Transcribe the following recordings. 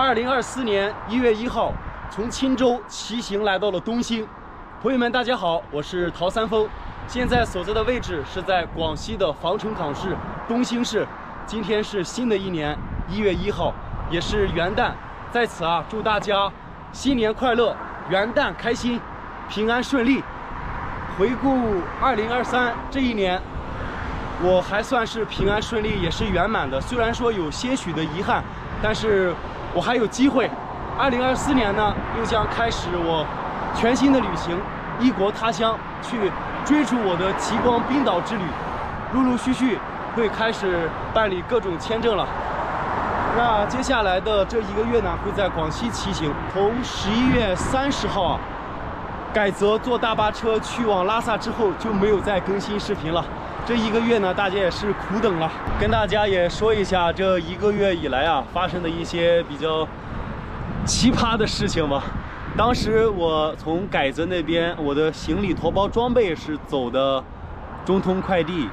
二零二四年一月一号，从钦州骑行来到了东兴。朋友们，大家好，我是陶三丰，现在所在的位置是在广西的防城港市东兴市。今天是新的一年一月一号，也是元旦，在此啊，祝大家新年快乐，元旦开心，平安顺利。回顾二零二三这一年，我还算是平安顺利，也是圆满的。虽然说有些许的遗憾，但是我还有机会。二零二四年呢，又将开始我全新的旅行，异国他乡去追逐我的极光冰岛之旅。陆陆续续会开始办理各种签证了。那接下来的这一个月呢，会在广西骑行，从十一月三十号啊。改则坐大巴车去往拉萨之后就没有再更新视频了。这一个月呢，大家也是苦等了。跟大家也说一下这一个月以来啊发生的一些比较奇葩的事情吧。当时我从改则那边，我的行李驮包装备是走的中通快递。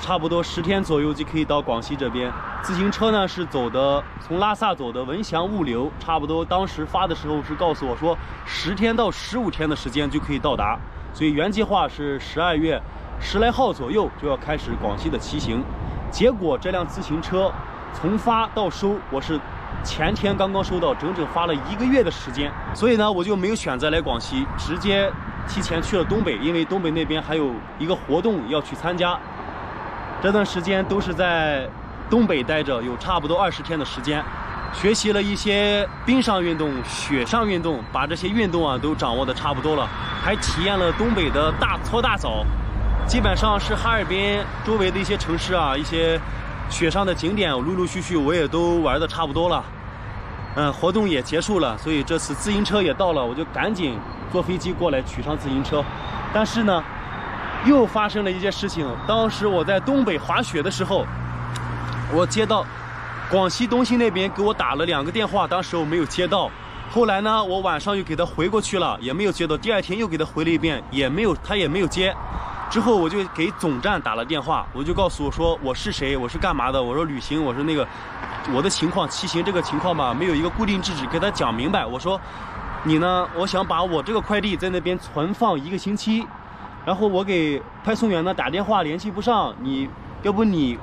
差不多十天左右就可以到广西这边。自行车呢是走的，从拉萨走的文祥物流，差不多当时发的时候是告诉我说十天到十五天的时间就可以到达，所以原计划是十二月十来号左右就要开始广西的骑行。结果这辆自行车从发到收，我是前天刚刚收到，整整发了一个月的时间，所以呢我就没有选择来广西，直接提前去了东北，因为东北那边还有一个活动要去参加。这段时间都是在东北待着，有差不多二十天的时间，学习了一些冰上运动、雪上运动，把这些运动啊都掌握的差不多了，还体验了东北的大搓大澡，基本上是哈尔滨周围的一些城市啊，一些雪上的景点，陆陆续续我也都玩的差不多了。嗯，活动也结束了，所以这次自行车也到了，我就赶紧坐飞机过来取上自行车，但是呢。又发生了一件事情。当时我在东北滑雪的时候，我接到广西东兴那边给我打了两个电话，当时我没有接到。后来呢，我晚上又给他回过去了，也没有接到。第二天又给他回了一遍，也没有，他也没有接。之后我就给总站打了电话，我就告诉我说我是谁，我是干嘛的。我说旅行，我说那个我的情况，骑行这个情况吧，没有一个固定地址，给他讲明白。我说你呢，我想把我这个快递在那边存放一个星期。然后我给派送员呢打电话联系不上，你要不你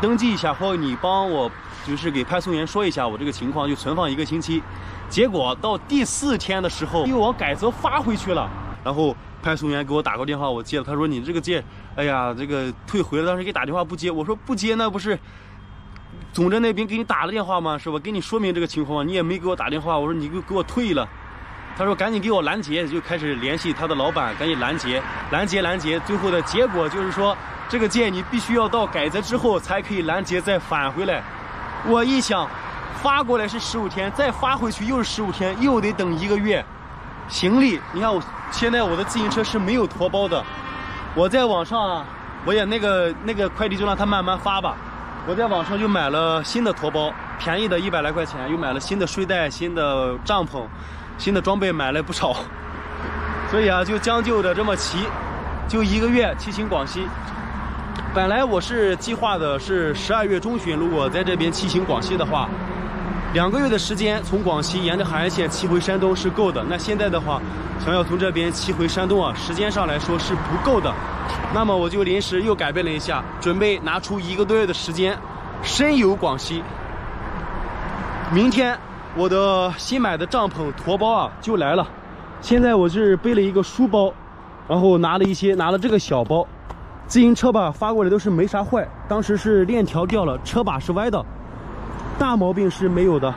登记一下，或者你帮我就是给派送员说一下我这个情况，就存放一个星期。结果到第四天的时候又往改则发回去了。然后派送员给我打过电话，我接了，他说你这个件，哎呀，这个退回了。当时给打电话不接，我说不接那不是总站那边给你打了电话吗？是吧？给你说明这个情况，你也没给我打电话。我说你给给我退了。他说：“赶紧给我拦截！”就开始联系他的老板，赶紧拦截、拦截、拦截。最后的结果就是说，这个件你必须要到改则之后才可以拦截，再返回来。我一想，发过来是十五天，再发回去又是十五天，又得等一个月。行李，你看我现在我的自行车是没有驮包的。我在网上啊，我也那个那个快递就让他慢慢发吧。我在网上就买了新的驮包，便宜的一百来块钱，又买了新的睡袋、新的帐篷。新的装备买了不少，所以啊，就将就着这么骑，就一个月骑行广西。本来我是计划的是十二月中旬，如果在这边骑行广西的话，两个月的时间从广西沿着海岸线骑回山东是够的。那现在的话，想要从这边骑回山东啊，时间上来说是不够的。那么我就临时又改变了一下，准备拿出一个多月的时间，深游广西。明天。我的新买的帐篷驮包啊就来了，现在我是背了一个书包，然后拿了一些拿了这个小包，自行车吧发过来都是没啥坏，当时是链条掉了，车把是歪的，大毛病是没有的。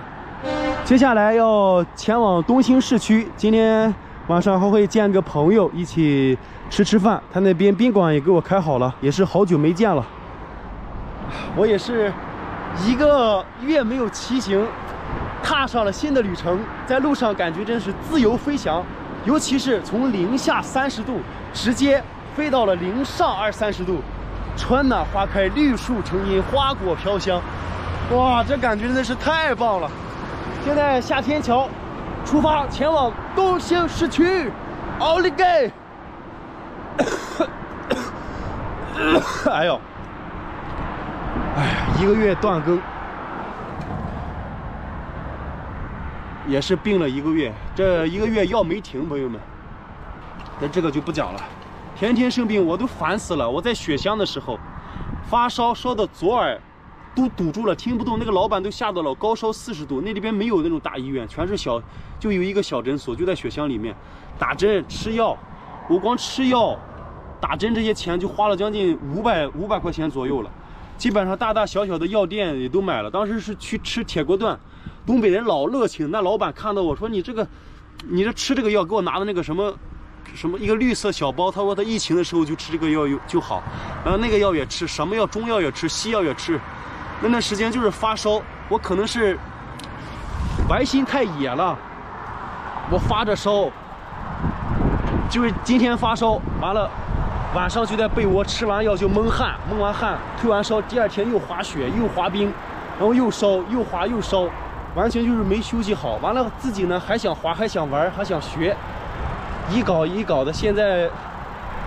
接下来要前往东兴市区，今天晚上还会见个朋友一起吃吃饭，他那边宾馆也给我开好了，也是好久没见了。我也是一个月没有骑行。踏上了新的旅程，在路上感觉真是自由飞翔，尤其是从零下三十度直接飞到了零上二三十度，春暖花开，绿树成荫，花果飘香，哇，这感觉真的是太棒了！现在下天桥，出发前往东兴市区，奥利给！哎呦，哎，一个月断更。也是病了一个月，这一个月药没停，朋友们。那这个就不讲了，天天生病我都烦死了。我在雪乡的时候，发烧烧的左耳都堵住了，听不动。那个老板都吓到了，高烧四十度。那里边没有那种大医院，全是小，就有一个小诊所，就在雪乡里面打针吃药。我光吃药、打针这些钱就花了将近五百五百块钱左右了。基本上大大小小的药店也都买了。当时是去吃铁锅炖，东北人老热情。那老板看到我说：“你这个，你这吃这个药，给我拿的那个什么，什么一个绿色小包。”他说他疫情的时候就吃这个药就就好。然后那个药也吃，什么药中药也吃，西药也吃。那段时间就是发烧，我可能是玩心太野了，我发着烧，就是今天发烧完了。晚上就在被窝吃完药就蒙汗，蒙完汗退完烧，第二天又滑雪又滑冰，然后又烧又滑又烧，完全就是没休息好。完了自己呢还想滑还想玩还想学，一搞一搞的，现在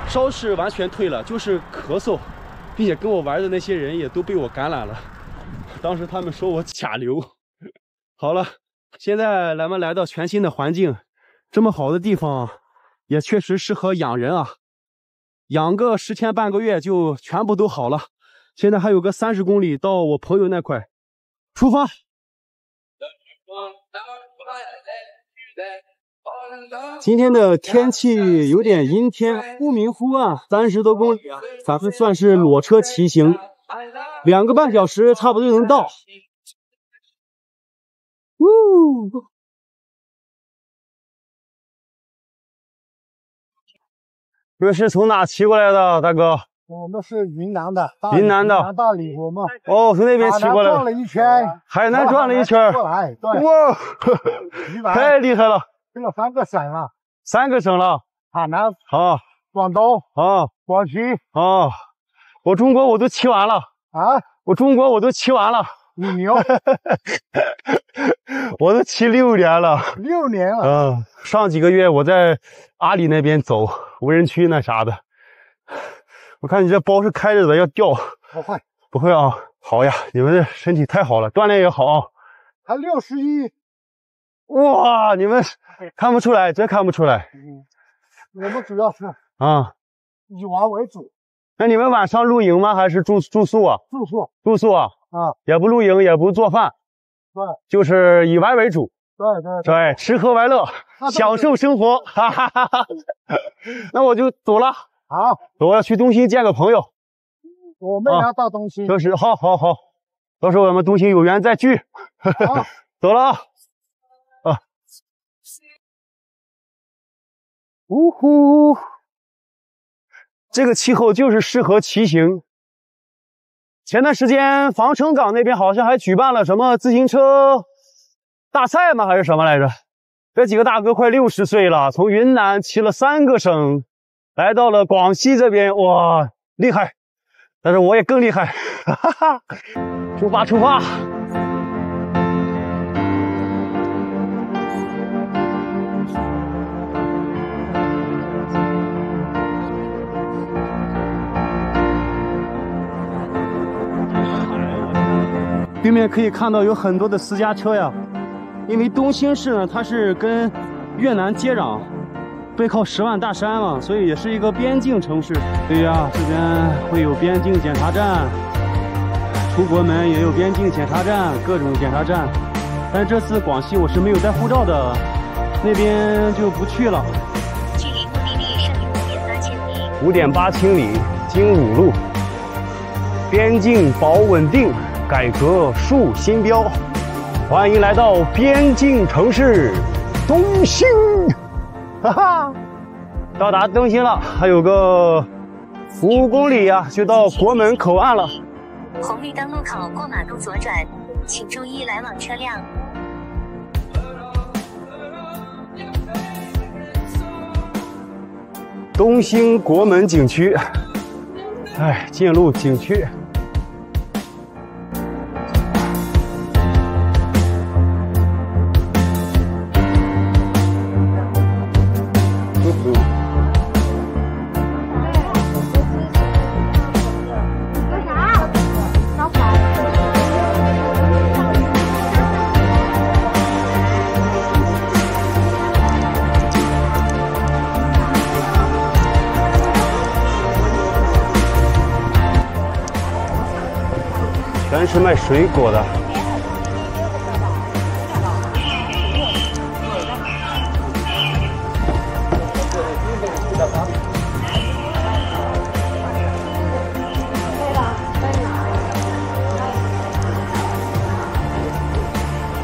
烧是完全退了，就是咳嗽，并且跟我玩的那些人也都被我感染了。当时他们说我卡流。好了，现在咱们来到全新的环境，这么好的地方，也确实适合养人啊。养个十天半个月就全部都好了。现在还有个三十公里到我朋友那块，出发。今天的天气有点阴天，忽明忽暗，三十多公里啊，咱们算是裸车骑行，两个半小时差不多就能到。呜。你们是从哪骑过来的，大哥？我们是云南的，云南的。大理，我们。哦，从那边骑过来，转了一圈，海南转了一圈。过来，对，哇，太厉害了，去了三个省了，三个省了，海南、啊，广东、啊，广西，啊，我中国我都骑完了啊，我中国我都骑完了。你牛，我都骑六年了，六年了。嗯，上几个月我在阿里那边走无人区那啥的，我看你这包是开着的，要掉。不会，不会啊。好呀，你们这身体太好了，锻炼也好。还六十一，哇，你们看不出来，真看不出来。嗯，我们主要是啊，以玩为主。那你们晚上露营吗？还是住住宿啊？住宿，住宿啊。啊，也不露营，也不做饭，对，就是以玩为主，对对对，吃喝玩乐，享受生活，哈哈哈哈。那我就走了，好，我要去东兴见个朋友，我们要到东兴，就是，好好好，到时候我们东兴有缘再聚，走了啊，啊，呜呼，这个气候就是适合骑行。前段时间，防城港那边好像还举办了什么自行车大赛吗？还是什么来着？这几个大哥快六十岁了，从云南骑了三个省，来到了广西这边，哇，厉害！但是我也更厉害，哈哈！出发，出发！对面可以看到有很多的私家车呀，因为东兴市呢，它是跟越南接壤，背靠十万大山嘛，所以也是一个边境城市。对呀，这边会有边境检查站，出国门也有边境检查站，各种检查站。但这次广西我是没有带护照的，那边就不去了。距离目的地剩余五点八千米。五点八千里，经五路，边境保稳定。改革树新标，欢迎来到边境城市东兴，哈哈，到达东兴了，还有个五公里呀，就到国门口岸了。红绿灯路口过马路左转，请注意来往车辆。东兴国门景区，哎，进入景区。水果的。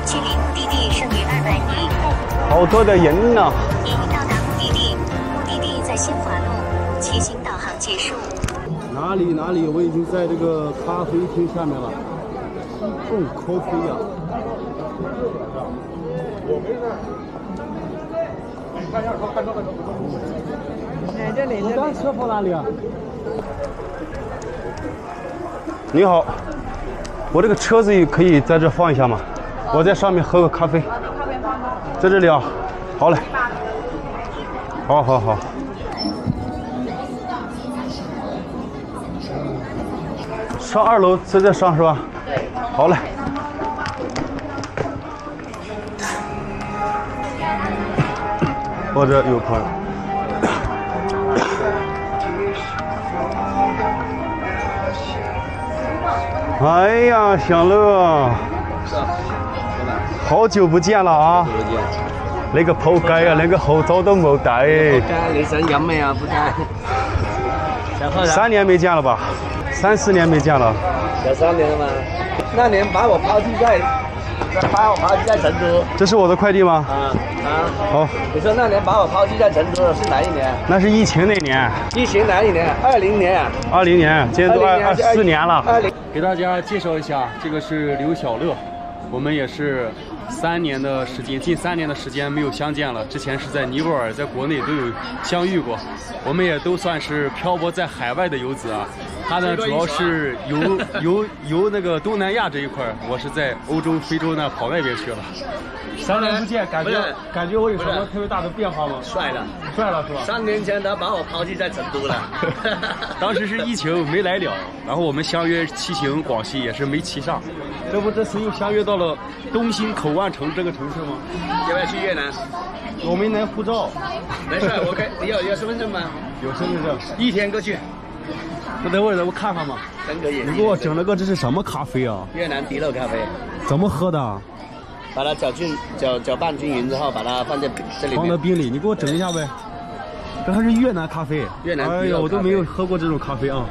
距离目的地剩余二百米，好多的人呢、已到达目的地，目的地在新华路，骑行导航结束。哪里哪里，我已经在这个咖啡厅下面了。贡咖啡呀、我刚车放哪里啊？你好，我这个车子可以在这放一下吗？我在上面喝个咖啡。在这里啊，好嘞。好好好。上二楼再再上是吧？对。好嘞。或者有朋友。哎呀，享乐，好久不见了啊！那個仆街啊，兩個好早都冇睇，街你想飲咩啊？仆街，想喝啥？三年没见了吧？三四年没见了。有三年了吗？那年把我抛弃在，把我抛弃在成都。这是我的快递吗？啊啊！好，你说那年把我抛弃在成都的是哪一年？那是疫情那年，疫情哪一年？二零年啊。二零年，今年都二二四年了。二零。给大家介绍一下，这个是刘小乐，我们也是三年的时间，近三年的时间没有相见了。之前是在尼泊尔，在国内都有相遇过，我们也都算是漂泊在海外的游子啊。他呢，主要是游游游那个东南亚这一块，我是在欧洲、非洲那跑那边去了。三年不见，感觉感觉我有什么特别大的变化吗？帅了，帅了是吧？三年前他把我抛弃在成都了。当时是疫情没来了，然后我们相约骑行广西，也是没骑上。这不，这次又相约到了东兴口岸城这个城市吗？要不要去越南？我没拿护照，没事，我可以。你有有身份证吗？有身份证。一天过去，那等会儿咱们看看吧。真可以。你给我整了个这是什么咖啡啊？越南滴漏咖啡，怎么喝的？把它搅均搅搅拌均匀之后，把它放在这里。放到冰里，你给我整一下呗。这还是越南咖啡。越南哎呀，我都没有喝过这种咖啡啊。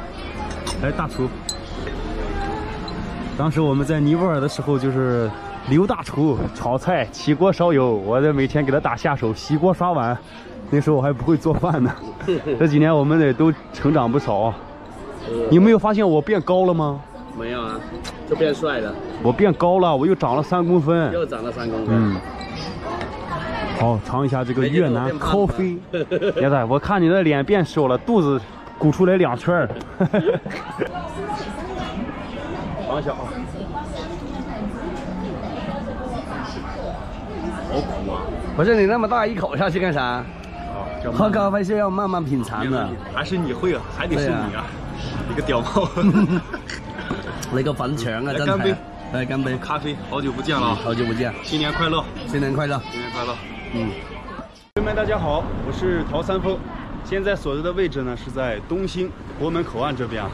来，大厨。当时我们在尼泊尔的时候，就是刘大厨炒菜，起锅烧油，我在每天给他打下手，洗锅刷碗。那时候我还不会做饭呢。这几年我们也都成长不少啊。你没有发现我变高了吗？没有啊，就变帅了，我变高了，我又长了三公分。又长了三公分。嗯，好，尝一下这个越南咖啡。爷子，我看你的脸变瘦了，肚子鼓出来两圈儿。尝一下啊，好苦啊！不是你那么大一口下去干啥？啊，喝咖啡是要慢慢品尝的。还是你会啊，还得是你啊，你个屌毛！你个粉腸啊，真來乾杯係。嚟乾杯，咖啡，好久不见了啊！好久不见，新年快乐！新年快乐。新年快乐！嗯，朋友们，大家好，我是陶三丰，现在所在的位置呢是在东兴国门口岸这边啊。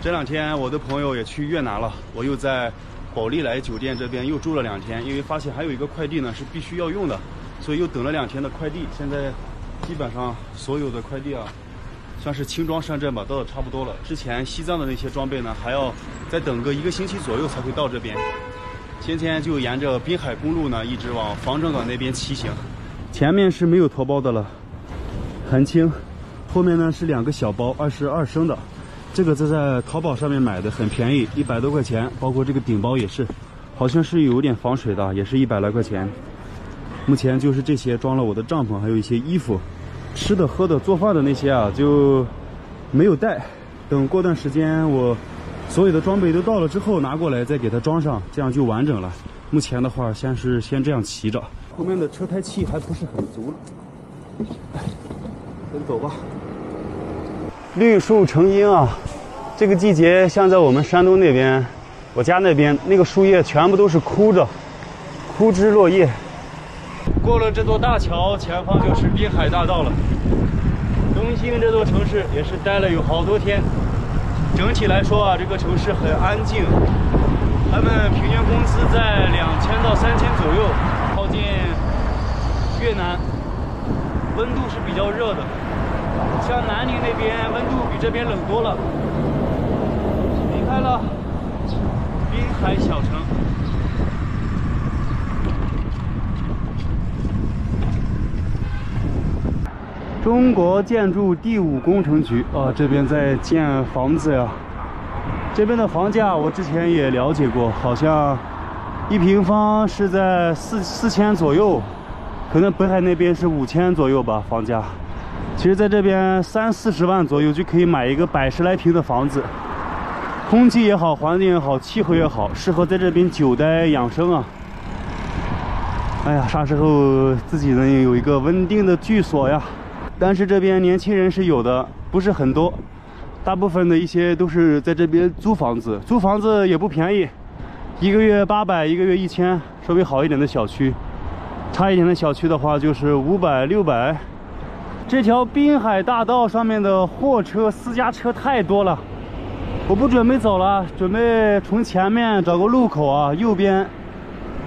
这两天我的朋友也去越南了，我又在宝利来酒店这边又住了两天，因为发现还有一个快递呢是必须要用的，所以又等了两天的快递。现在基本上所有的快递啊，算是轻装上阵吧，到的差不多了。之前西藏的那些装备呢，还要再等个一个星期左右才会到这边。今天就沿着滨海公路呢，一直往防城港那边骑行。前面是没有驮包的了，很轻。后面呢是两个小包，二十二升的。这个是在淘宝上面买的，很便宜，一百多块钱。包括这个顶包也是，好像是有点防水的，也是一百来块钱。目前就是这些装了我的帐篷，还有一些衣服，吃的、喝的、做饭的那些啊就没有带。等过段时间我所有的装备都到了之后拿过来再给它装上，这样就完整了。目前的话，先是先这样骑着，后面的车胎气还不是很足。先走吧。绿树成荫啊，这个季节像在我们山东那边，我家那边那个树叶全部都是枯着，枯枝落叶。过了这座大桥，前方就是滨海大道了。东兴这座城市也是待了有好多天。整体来说啊，这个城市很安静，他们平均工资在两千到三千左右，靠近越南，温度是比较热的。像南宁那边温度比这边冷多了。离开了滨海小城。中国建筑第五工程局啊，这边在建房子呀。这边的房价我之前也了解过，好像一平方是在四四千左右，可能北海那边是五千左右吧，房价。其实在这边三四十万左右就可以买一个百十来平的房子，空气也好，环境也好，气候也好，适合在这边久待养生啊。哎呀，啥时候自己能有一个稳定的居所呀？但是这边年轻人是有的，不是很多，大部分的一些都是在这边租房子，租房子也不便宜，一个月八百，一个月一千，稍微好一点的小区，差一点的小区的话就是五百、六百。这条滨海大道上面的货车、私家车太多了，我不准备走了，准备从前面找个路口啊，右边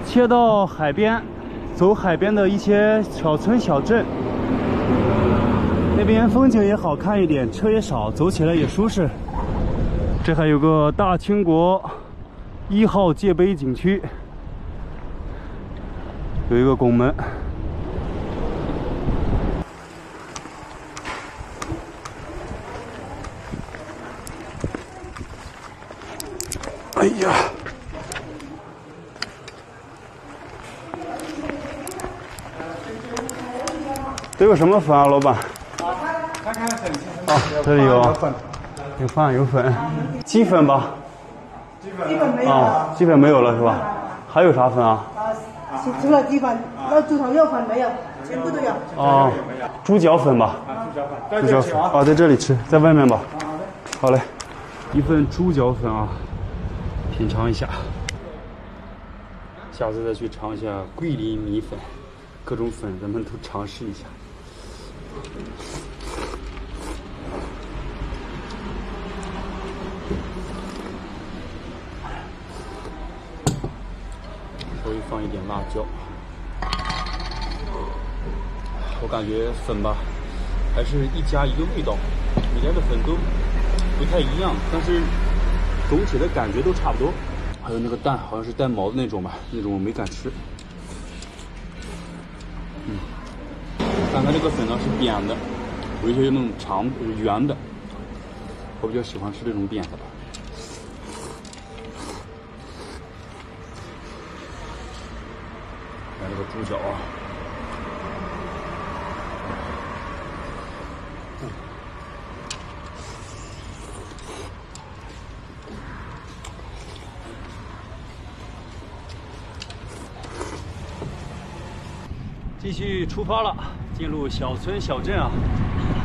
切到海边，走海边的一些小村小镇。那边风景也好看一点，车也少，走起来也舒适。这还有个大清国一号界碑景区，有一个拱门。哎呀！都有什么粉啊，老板？啊，这里有有饭有粉，鸡粉吧？鸡粉没有啊了，，鸡粉没有了是吧？还有啥粉啊？除除了鸡粉，那猪头肉粉没有，全部都有。哦，猪脚粉吧？猪脚粉啊，在这里吃，在外面吧？好嘞，一份猪脚粉啊，品尝一下。下次再去尝一下桂林米粉，各种粉咱们都尝试一下。稍微放一点辣椒。我感觉粉吧，还是一家一个味道，每家的粉都不太一样，但是总体的感觉都差不多。还有那个蛋，好像是带毛的那种吧，那种我没敢吃。嗯，但它这个粉呢是扁的，有一些那种长圆的，我比较喜欢吃这种扁的吧。来这个猪脚啊。继续出发了，进入小村小镇啊，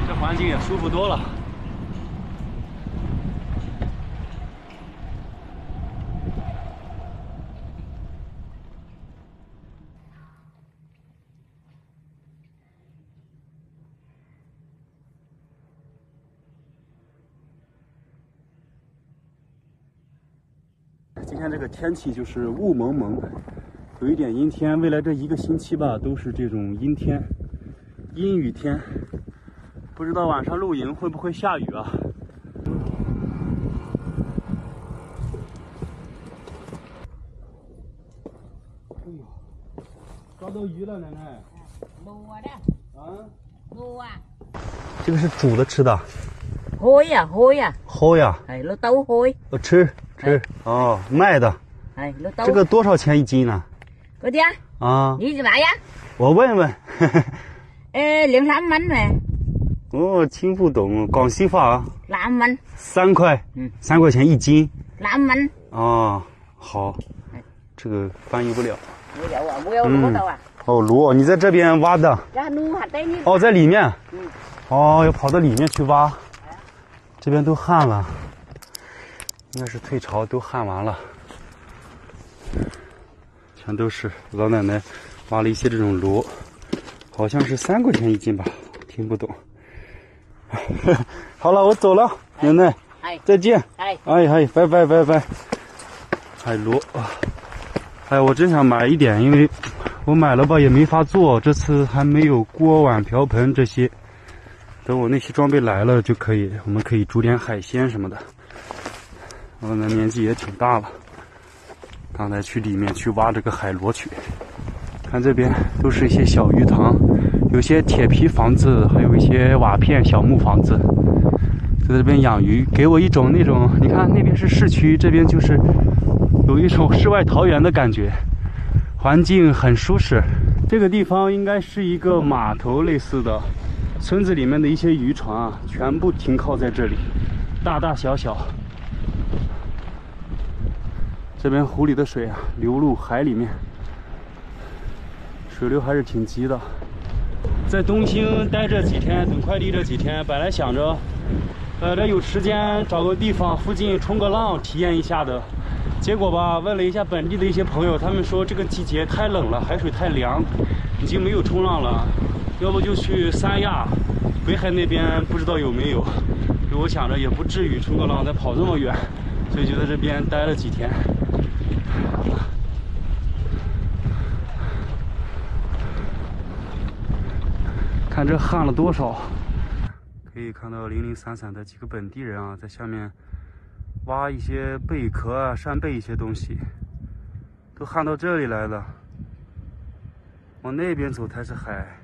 这环境也舒服多了。天这个天气就是雾蒙蒙，有一点阴天。未来这一个星期吧，都是这种阴天、阴雨天。不知道晚上露营会不会下雨啊？哎呦，抓到鱼了，奶奶！mua đó 啊，这个是煮的吃的，hôi à hôi à 齁呀，thầy lô tấu hôi 呃，吃对，哦，卖的，哎，这个多少钱一斤呢？哥的，啊，你是啥呀？我问问，呃，两三文呗。哦，听不懂广西话啊。三文。三块，嗯，三块钱一斤。三文。哦，好，这个翻译不了。不要啊，不要我挖到啊。哦，炉，你在这边挖的？哦，在里面。哦，要跑到里面去挖。这边都旱了。应该是退潮都旱完了，全都是老奶奶挖了一些这种螺，好像是三块钱一斤吧，听不懂。好了，我走了，奶奶再见。thầy 哎，拜拜拜拜。海螺啊！哎，我真想买一点，因为我买了吧也没法做，这次还没有锅碗瓢盆这些。等我那些装备来了就可以，我们可以煮点海鲜什么的。我的年纪也挺大了，刚才去里面去挖这个海螺去，看这边都是一些小鱼塘，有些铁皮房子，还有一些瓦片小木房子，在这边养鱼，给我一种那种，你看那边是市区，这边就是有一种世外桃源的感觉，环境很舒适。这个地方应该是一个码头类似的。村子里面的一些渔船啊，全部停靠在这里，大大小小。这边湖里的水啊，流入海里面，水流还是挺急的。在东兴待这几天，等快递这几天，本来想着，呃，这有时间找个地方附近冲个浪，体验一下的。结果吧，问了一下本地的一些朋友，他们说这个季节太冷了，海水太凉，已经没有冲浪了。要不就去三亚、北海那边，不知道有没有。我想着也不至于冲个浪再跑这么远，所以就在这边待了几天。看这旱了多少，可以看到零零散散的几个本地人啊，在下面挖一些贝壳啊、扇贝一些东西，都旱到这里来了。往那边走才是海。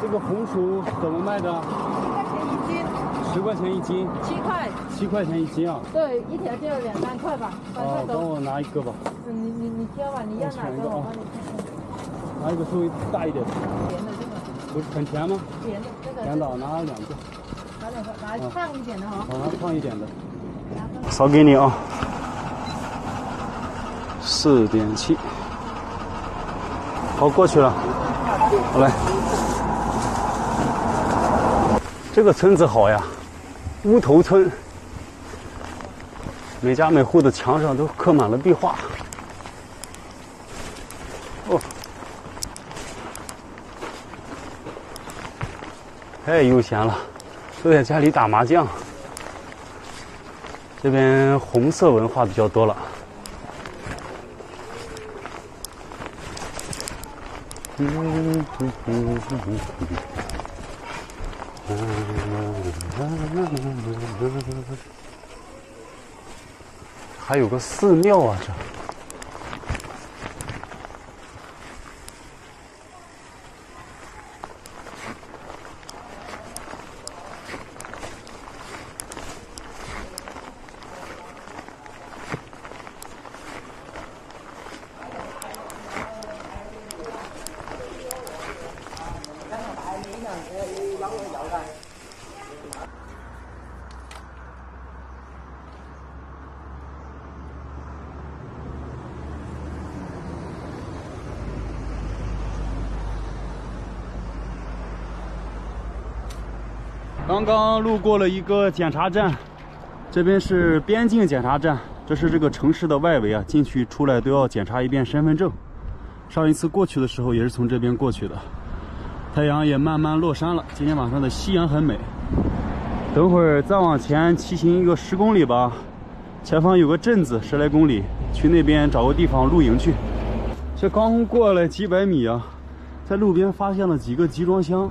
这个红薯怎么卖的？十块钱一斤。十块钱一斤。七块。七块钱一斤啊？对，一条就两三块吧。哦，帮我拿一个吧。你你你挑吧，你要哪个我帮你看。拿一个稍微大一点的。甜的这个。不是很甜吗？甜的这个。甜的，拿两个。拿两个，拿胖一点的哈。拿胖一点的。少给你啊。四点七。好，过去了。好嘞。这个村子好呀，乌头村，每家每户的墙上都刻满了壁画。哦，太悠闲了，都在家里打麻将。这边红色文化比较多了。嗯嗯嗯嗯嗯嗯嗯还有个寺庙啊，这。刚路过了一个检查站，这边是边境检查站，这是这个城市的外围啊，进去出来都要检查一遍身份证。上一次过去的时候也是从这边过去的。太阳也慢慢落山了，今天晚上的夕阳很美。等会儿再往前骑行一个十公里吧，前方有个镇子，十来公里，去那边找个地方露营去。这刚过来几百米啊，在路边发现了几个集装箱，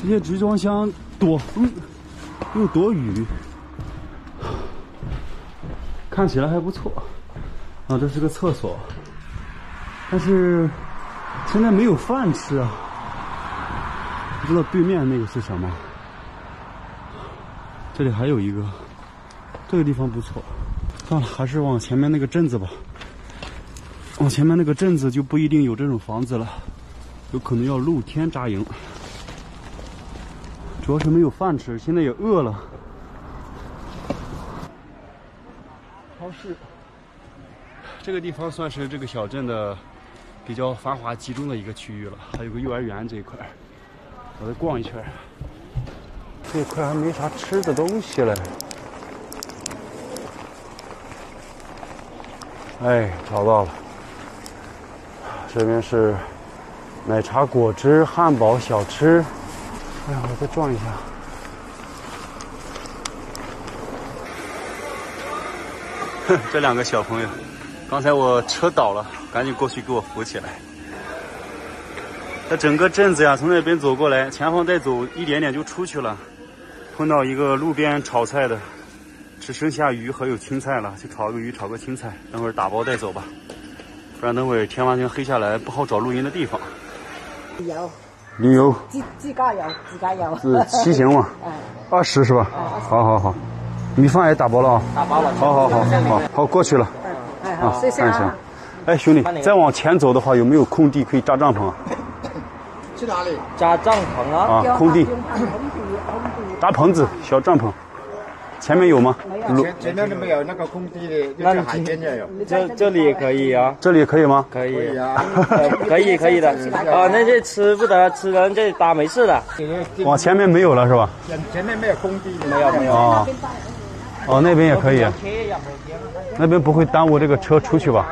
这些集装箱。躲风又躲雨，看起来还不错。啊，这是个厕所，但是现在没有饭吃啊。不知道对面那个是什么？这里还有一个，这个地方不错。算了，还是往前面那个镇子吧。往前面那个镇子就不一定有这种房子了，有可能要露天扎营。主要是没有饭吃，现在也饿了。超市，这个地方算是这个小镇的比较繁华集中的一个区域了。还有个幼儿园这一块，我再逛一圈。这块还没啥吃的东西嘞。哎，找到了，这边是奶茶、果汁、汉堡、小吃。哎呀，我再撞一下。这两个小朋友，刚才我车倒了，赶紧过去给我扶起来。这整个镇子呀，从那边走过来，前方再走一点点就出去了，碰到一个路边炒菜的，只剩下鱼和有青菜了，就炒个鱼，炒个青菜，等会儿打包带走吧，不然等会儿天完全黑下来，不好找露营的地方。有旅游自自驾游，自驾游。是骑行嘛，二十是吧？好好好，米饭也打包了啊。打包了。好好好好好过去了哎，啊好，谢谢看一下啊。。哎，兄弟，再往前走的话，有没有空地可以扎帐篷啊？去哪里？扎帐篷啊，啊，空地，搭棚子，小帐篷，前面有吗？路前前面都没有那个空地的，那你就是海边也有。这这里也可以啊，这里可以吗？可以可以 可以可以的。啊，那些吃不得吃人这里打没事的。往前面没有了是吧？前前面没有空地，没有没有。哦，哦，那边也可以，那边不会耽误这个车出去吧？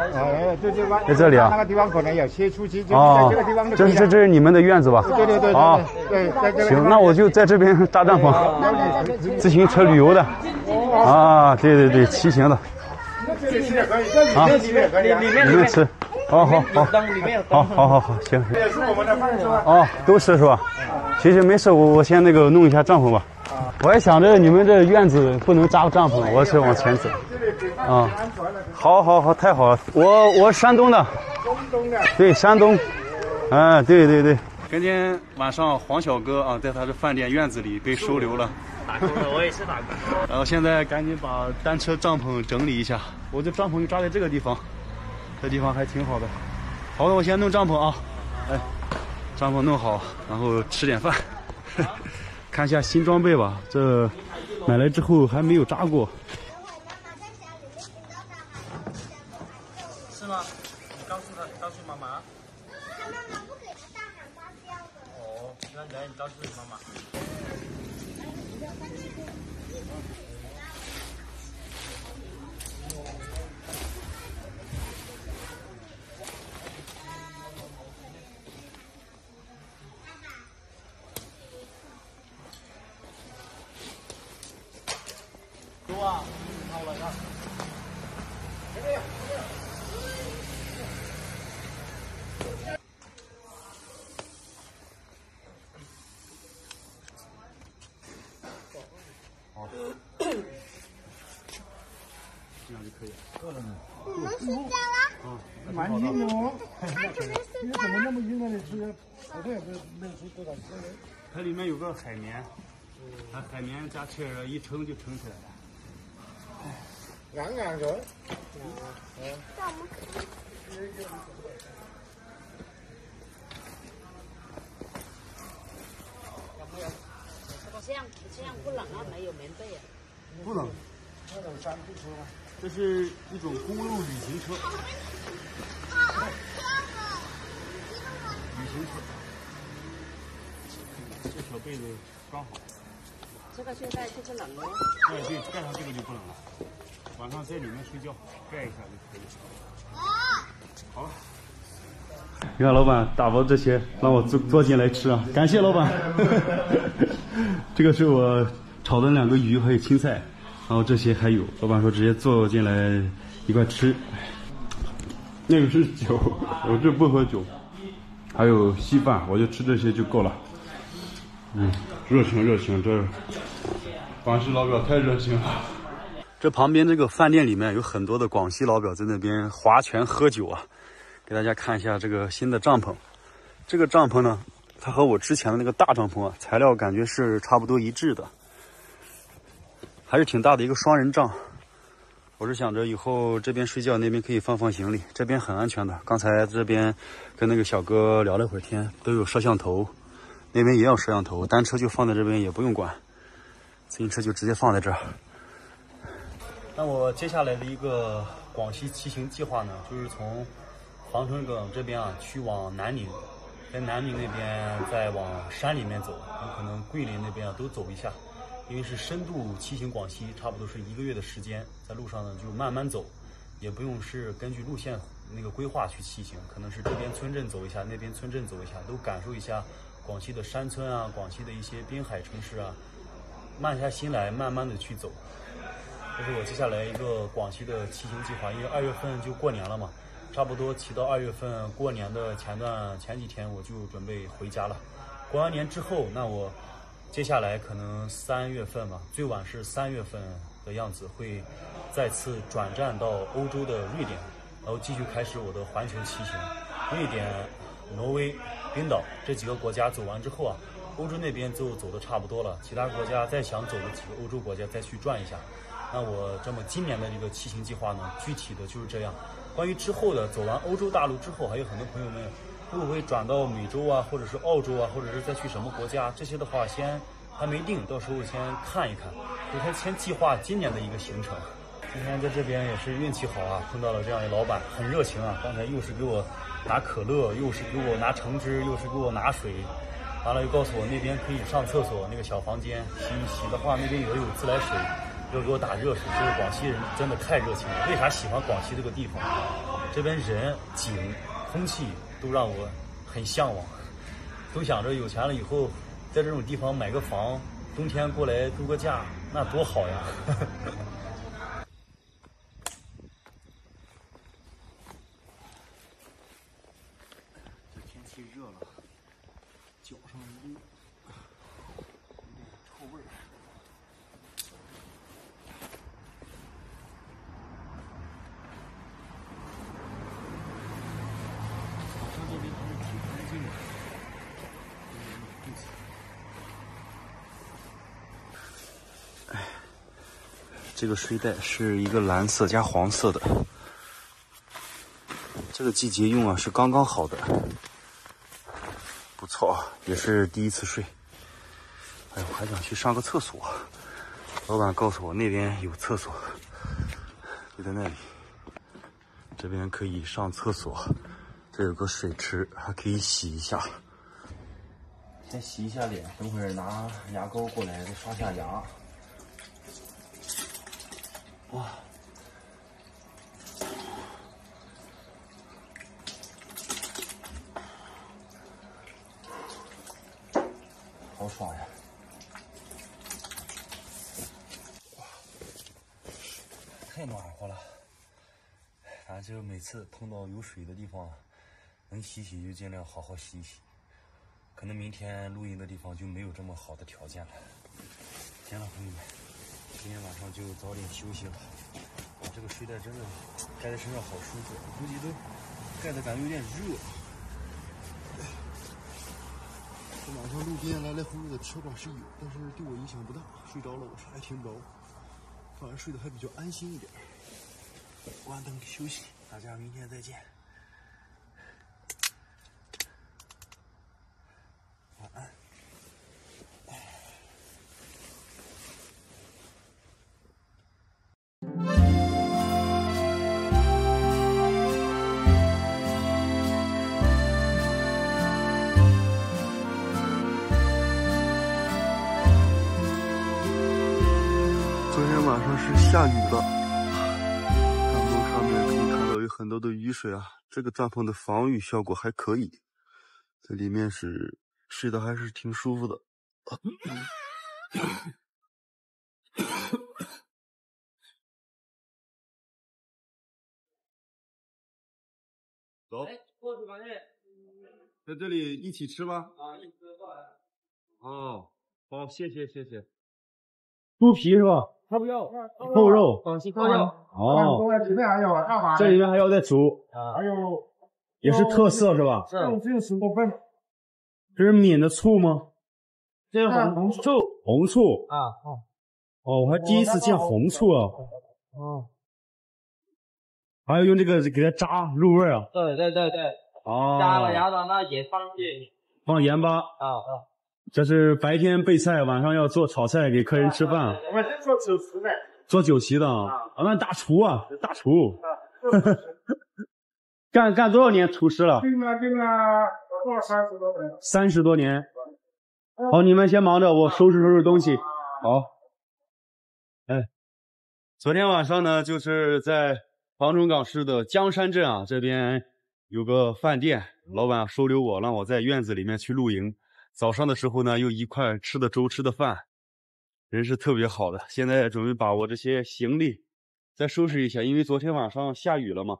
在这里啊那个地方可能出去，就是哦在这个地方就，这是这这是你们的院子吧？对对对啊，对，在这个行，那我就在这边搭帐篷，自行车旅游的。啊，对对对，骑行的，这里面吃。好好好，好好好好，行。这也是我们的饭桌。哦，都是是吧？行行，没事，我我先那个弄一下帐篷吧。我还想着你们这院子不能扎帐篷，我是往前走。啊，好好好，太好了！我我山东的，对山东，啊，对对对。今天晚上黄小哥啊，在他的饭店院子里被收留了。打工的，我也是打工。然后现在赶紧把单车帐篷整理一下。我这帐篷就扎在这个地方，这地方还挺好的。好的，我先弄帐篷啊。哎，帐篷弄好，然后吃点饭，看一下新装备吧。这买来之后还没有扎过。这样就可以了。够了呢。蛮硬的哦，你怎么那么硬啊？你吃，好像也不没吃多少。它里面有个海绵，它海绵加气儿一撑就撑起来了。软软的。这样这样不冷啊，没有棉被啊。不冷。这是一种公路旅行车。旅行车。这小被子刚好。这个现在就是冷了。对对，盖上这个就不冷了。晚上在里面睡觉，盖一下就可以了。好了。你看，老板打包这些让我坐坐进来吃啊，感谢老板。这个是我炒的两个鱼，还有青菜，然后这些还有。老板说直接坐进来一块吃。那个是酒，我这不喝酒。还有稀饭，我就吃这些就够了。嗯，热情热情，这广西老表太热情了。这旁边这个饭店里面有很多的广西老表在那边划拳喝酒啊，给大家看一下这个新的帐篷。这个帐篷呢，它和我之前的那个大帐篷啊，材料感觉是差不多一致的，还是挺大的一个双人帐。我是想着以后这边睡觉，那边可以放放行李，这边很安全的。刚才这边跟那个小哥聊了会儿天，都有摄像头，那边也有摄像头，单车就放在这边也不用管，自行车就直接放在这儿。那我接下来的一个广西骑行计划呢，就是从防城港这边啊，去往南宁，在南宁那边再往山里面走，有可能桂林那边啊都走一下，因为是深度骑行广西，差不多是一个月的时间，在路上呢就慢慢走，也不用是根据路线那个规划去骑行，可能是这边村镇走一下，那边村镇走一下，都感受一下广西的山村啊，广西的一些滨海城市啊，慢下心来，慢慢的去走。这是我接下来一个广西的骑行计划，因为二月份就过年了嘛，差不多骑到二月份过年的前段前几天我就准备回家了。过完年之后，那我接下来可能三月份吧，最晚是三月份的样子会再次转战到欧洲的瑞典，然后继续开始我的环球骑行。瑞典、挪威、冰岛这几个国家走完之后啊，欧洲那边就走的差不多了，其他国家再想走的几个欧洲国家再去转一下。那我这么今年的这个骑行计划呢，具体的就是这样。关于之后的走完欧洲大陆之后，还有很多朋友们会不会转到美洲啊，或者是澳洲啊，或者是再去什么国家？这些的话先还没定，到时候先看一看，就先先计划今年的一个行程。今天在这边也是运气好啊，碰到了这样一老板，很热情啊。刚才又是给我拿可乐，又是给我拿橙汁，又是给我拿水，完了又告诉我那边可以上厕所，那个小房间洗一洗的话，那边也有自来水。要给我打热水，就是广西人真的太热情了。为啥喜欢广西这个地方？这边人、景、空气都让我很向往，都想着有钱了以后，在这种地方买个房，冬天过来度个假，那多好呀！这天气热了，脚上有点臭味儿。好像这边还是挺干净的。哎，这个睡袋是一个蓝色加黄色的，这个季节用啊是刚刚好的，不错啊，也是第一次睡。哎呦，还想去上个厕所，老板告诉我那边有厕所，就在那里。这边可以上厕所，这有个水池，还可以洗一下。先洗一下脸，等会儿拿牙膏过来再刷下牙。哇，好爽呀！太暖和了。反正就是每次碰到有水的地方，能洗洗就尽量好好洗洗。可能明天露营的地方就没有这么好的条件了。行了，朋友们，今天晚上就早点休息了。哇，这个睡袋真的盖在身上好舒服，估计都盖的感觉有点热。这晚上路边来来回回的车吧是有，但是对我影响不大。睡着了我啥也听不着，反而睡得还比较安心一点。关灯休息，大家明天再见。雨水啊，这个帐篷的防雨效果还可以，在里面是睡得还是挺舒服的。走，过去吧，这在这里一起吃吗？啊，一起吃饭。哦，好，谢谢谢谢。猪皮是吧？他不要，扣肉。广西扣肉，哦，里面还有大把这里面还要再煮，还有也是特色是吧？是只有十多份。这是闽的醋吗？这是红醋红醋。啊，哦哦，我还第一次见红醋啊。哦，还要用这个给它扎入味啊。对对对对，哦。扎了然后呢也放盐放盐巴。啊啊，这是白天备菜，晚上要做炒菜给客人吃饭。我们是做酒席的。做酒席的啊，啊，那大厨啊，大厨。干干多少年厨师了？定了定了，做三十多年。三十多年。好，你们先忙着，我收拾收拾东西。好。哎，昨天晚上呢，就是在防城港市的江山镇啊，这边有个饭店，老板收留我，让我在院子里面去露营。早上的时候呢，又一块吃的粥，吃的饭。人是特别好的。现在准备把我这些行李再收拾一下，因为昨天晚上下雨了嘛，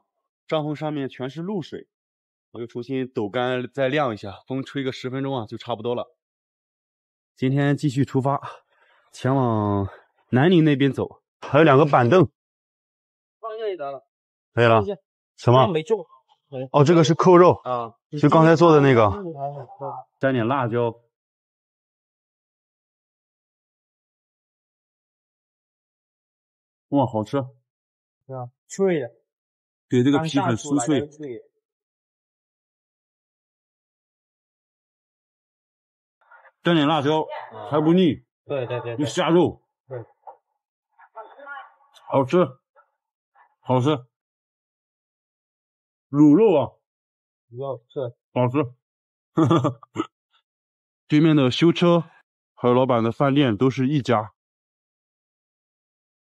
帐篷上面全是露水，我又重新抖干再晾一下，风吹个十分钟啊，就差不多了。今天继续出发，前往南宁那边走。还有两个板凳，放这里得了。可以了。什么？没做。哦，这个是扣肉啊，就刚才做的那个，沾点辣椒。哇，好吃！对啊，脆的。对，这个皮很酥脆。蘸点辣椒还不腻。对对对。一下肉。对。好吃，好吃。卤肉啊，卤肉是好吃。对面的修车还有老板的饭店都是一家。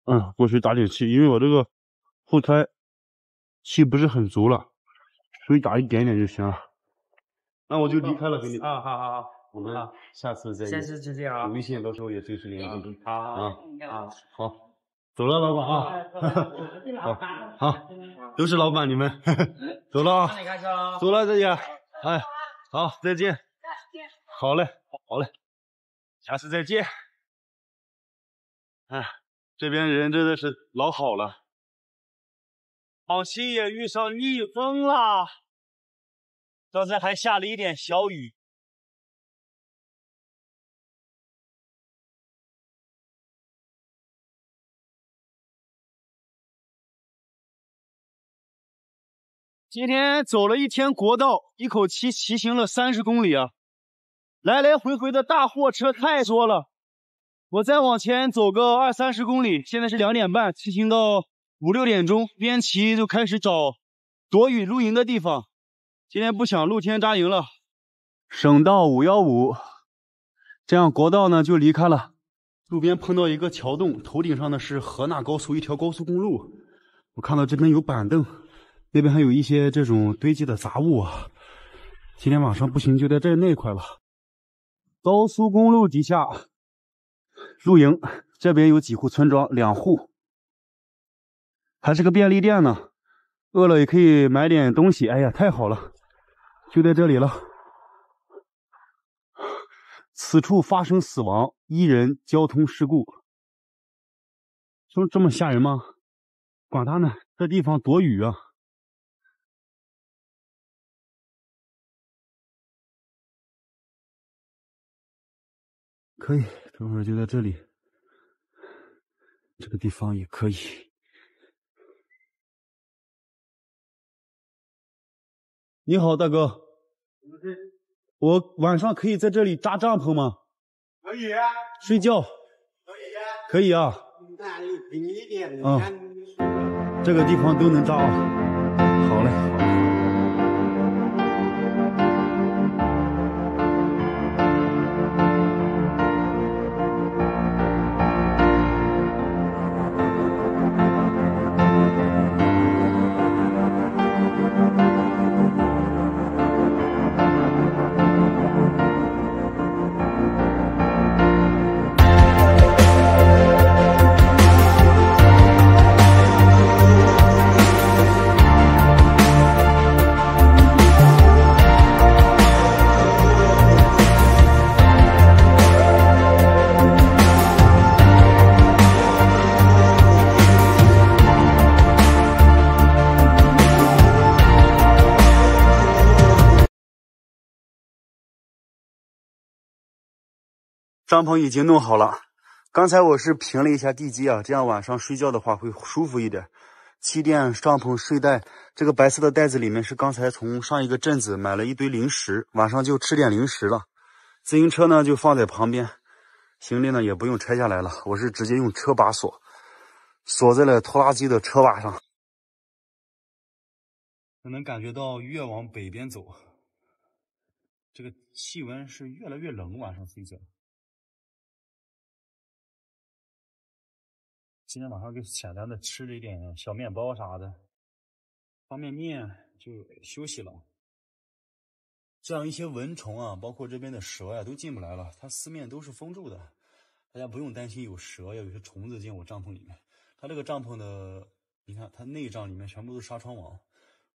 嗯，过去打点气，因为我这个后胎气不是很足了，所以打一点点就行了。那我就离开了，给你。啊，好好好，我们下次再下次再见啊。微信到时候也随时联系。好啊啊，好，走了，老板啊。好，好，都是老板，你们 走了啊。走了，再见。哎，好，再见。好嘞，好嘞，下次再见。哎。这边人真的是老好了，广西也遇上逆风了，刚才还下了一点小雨。今天走了一天国道，一口气骑行了三十公里啊，来来回回的大货车太多了。我再往前走个二三十公里，现在是两点半，骑行到五六点钟，边骑就开始找躲雨露营的地方。今天不想露天扎营了，省道五幺五，这样国道呢就离开了。路边碰到一个桥洞，头顶上的是河纳高速一条高速公路。我看到这边有板凳，那边还有一些这种堆积的杂物啊。今天晚上不行，就在这那块了。高速公路底下。露营，这边有几户村庄，两户，还是个便利店呢。饿了也可以买点东西。哎呀，太好了，就在这里了。此处发生死亡，一人交通事故。就这么吓人吗？管他呢，这地方躲雨啊。可以。等会儿就在这里，这个地方也可以。你好，大哥，我晚上可以在这里扎帐篷吗？可以啊。睡觉？可以啊。可以啊。那你平一点，啊，这个地方都能扎啊。好嘞，帐篷已经弄好了，刚才我是平了一下地基啊，这样晚上睡觉的话会舒服一点。气垫、帐篷、睡袋，这个白色的袋子里面是刚才从上一个镇子买了一堆零食，晚上就吃点零食了。自行车呢就放在旁边，行李呢也不用拆下来了，我是直接用车把锁，锁在了拖拉机的车把上。能感觉到越往北边走，这个气温是越来越冷，晚上睡觉。今天晚上就简单的吃了一点小面包啥的，方便面就休息了。这样一些蚊虫啊，包括这边的蛇呀，都进不来了。它四面都是封住的，大家不用担心有蛇呀、有些虫子进我帐篷里面。它这个帐篷的，你看它内帐里面全部都是纱窗网，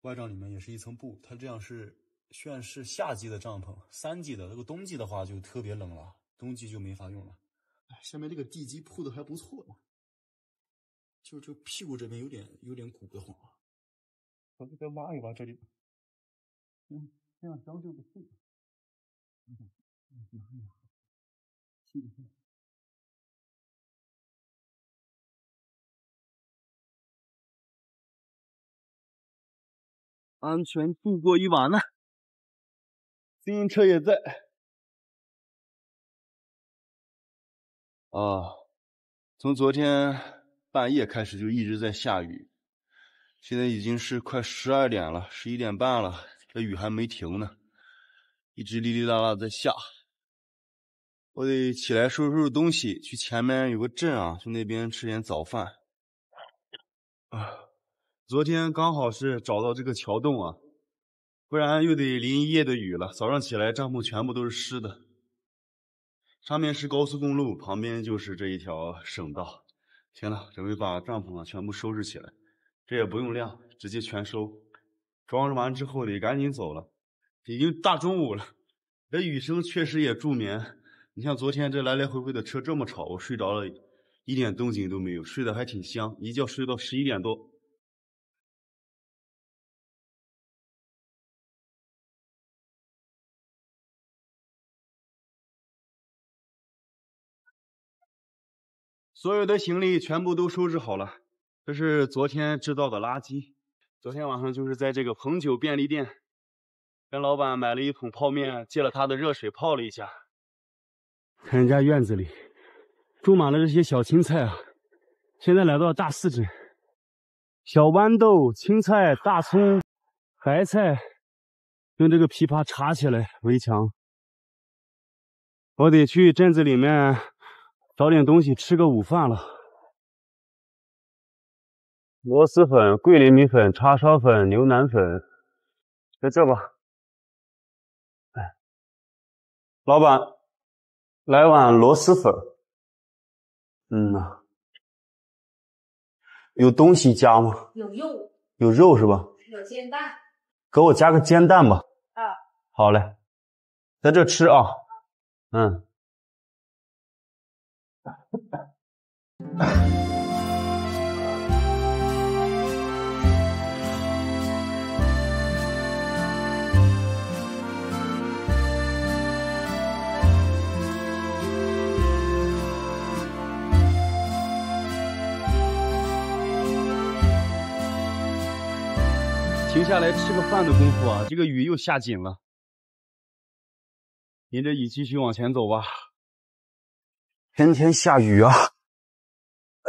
外帐里面也是一层布。它这样是算是夏季的帐篷，三季的这个冬季的话就特别冷了，冬季就没法用了。哎，下面这个地基铺的还不错呢，就这屁股这边有点有点鼓得慌。我再挖一挖这里，嗯，这样将就不住。嗯嗯嗯，气气。安全度过一晚呢。自行车也在。啊，从昨天半夜开始就一直在下雨，现在已经是快十二点了，十一点半了，这雨还没停呢，一直哩哩啦啦在下。我得起来收拾收拾东西，去前面有个镇啊，去那边吃点早饭。啊。昨天刚好是找到这个桥洞啊，不然又得淋一夜的雨了。早上起来，帐篷全部都是湿的。上面是高速公路，旁边就是这一条省道。行了，准备把帐篷啊全部收拾起来。这也不用晾，直接全收。装饰完之后得赶紧走了，已经大中午了。这雨声确实也助眠。你像昨天这来来回回的车这么吵，我睡着了，一点动静都没有，睡得还挺香，一觉睡到十一点多。所有的行李全部都收拾好了，这是昨天制造的垃圾。昨天晚上就是在这个恒久便利店，跟老板买了一桶泡面，借了他的热水泡了一下。看人家院子里种满了这些小青菜啊！现在来到大四镇，小豌豆、青菜、大葱、白菜，用这个枇杷插起来围墙。我得去镇子里面。找点东西吃个午饭了。螺蛳粉、桂林米粉、叉烧粉、牛腩粉，在这吧。哎，老板，来碗螺蛳粉。嗯呐，有东西加吗？有肉。有肉是吧？有煎蛋。给我加个煎蛋吧。啊。好嘞，在这吃啊。嗯。停下来吃个饭的功夫啊，这个雨又下紧了。沿着雨继续往前走吧。天天下雨啊！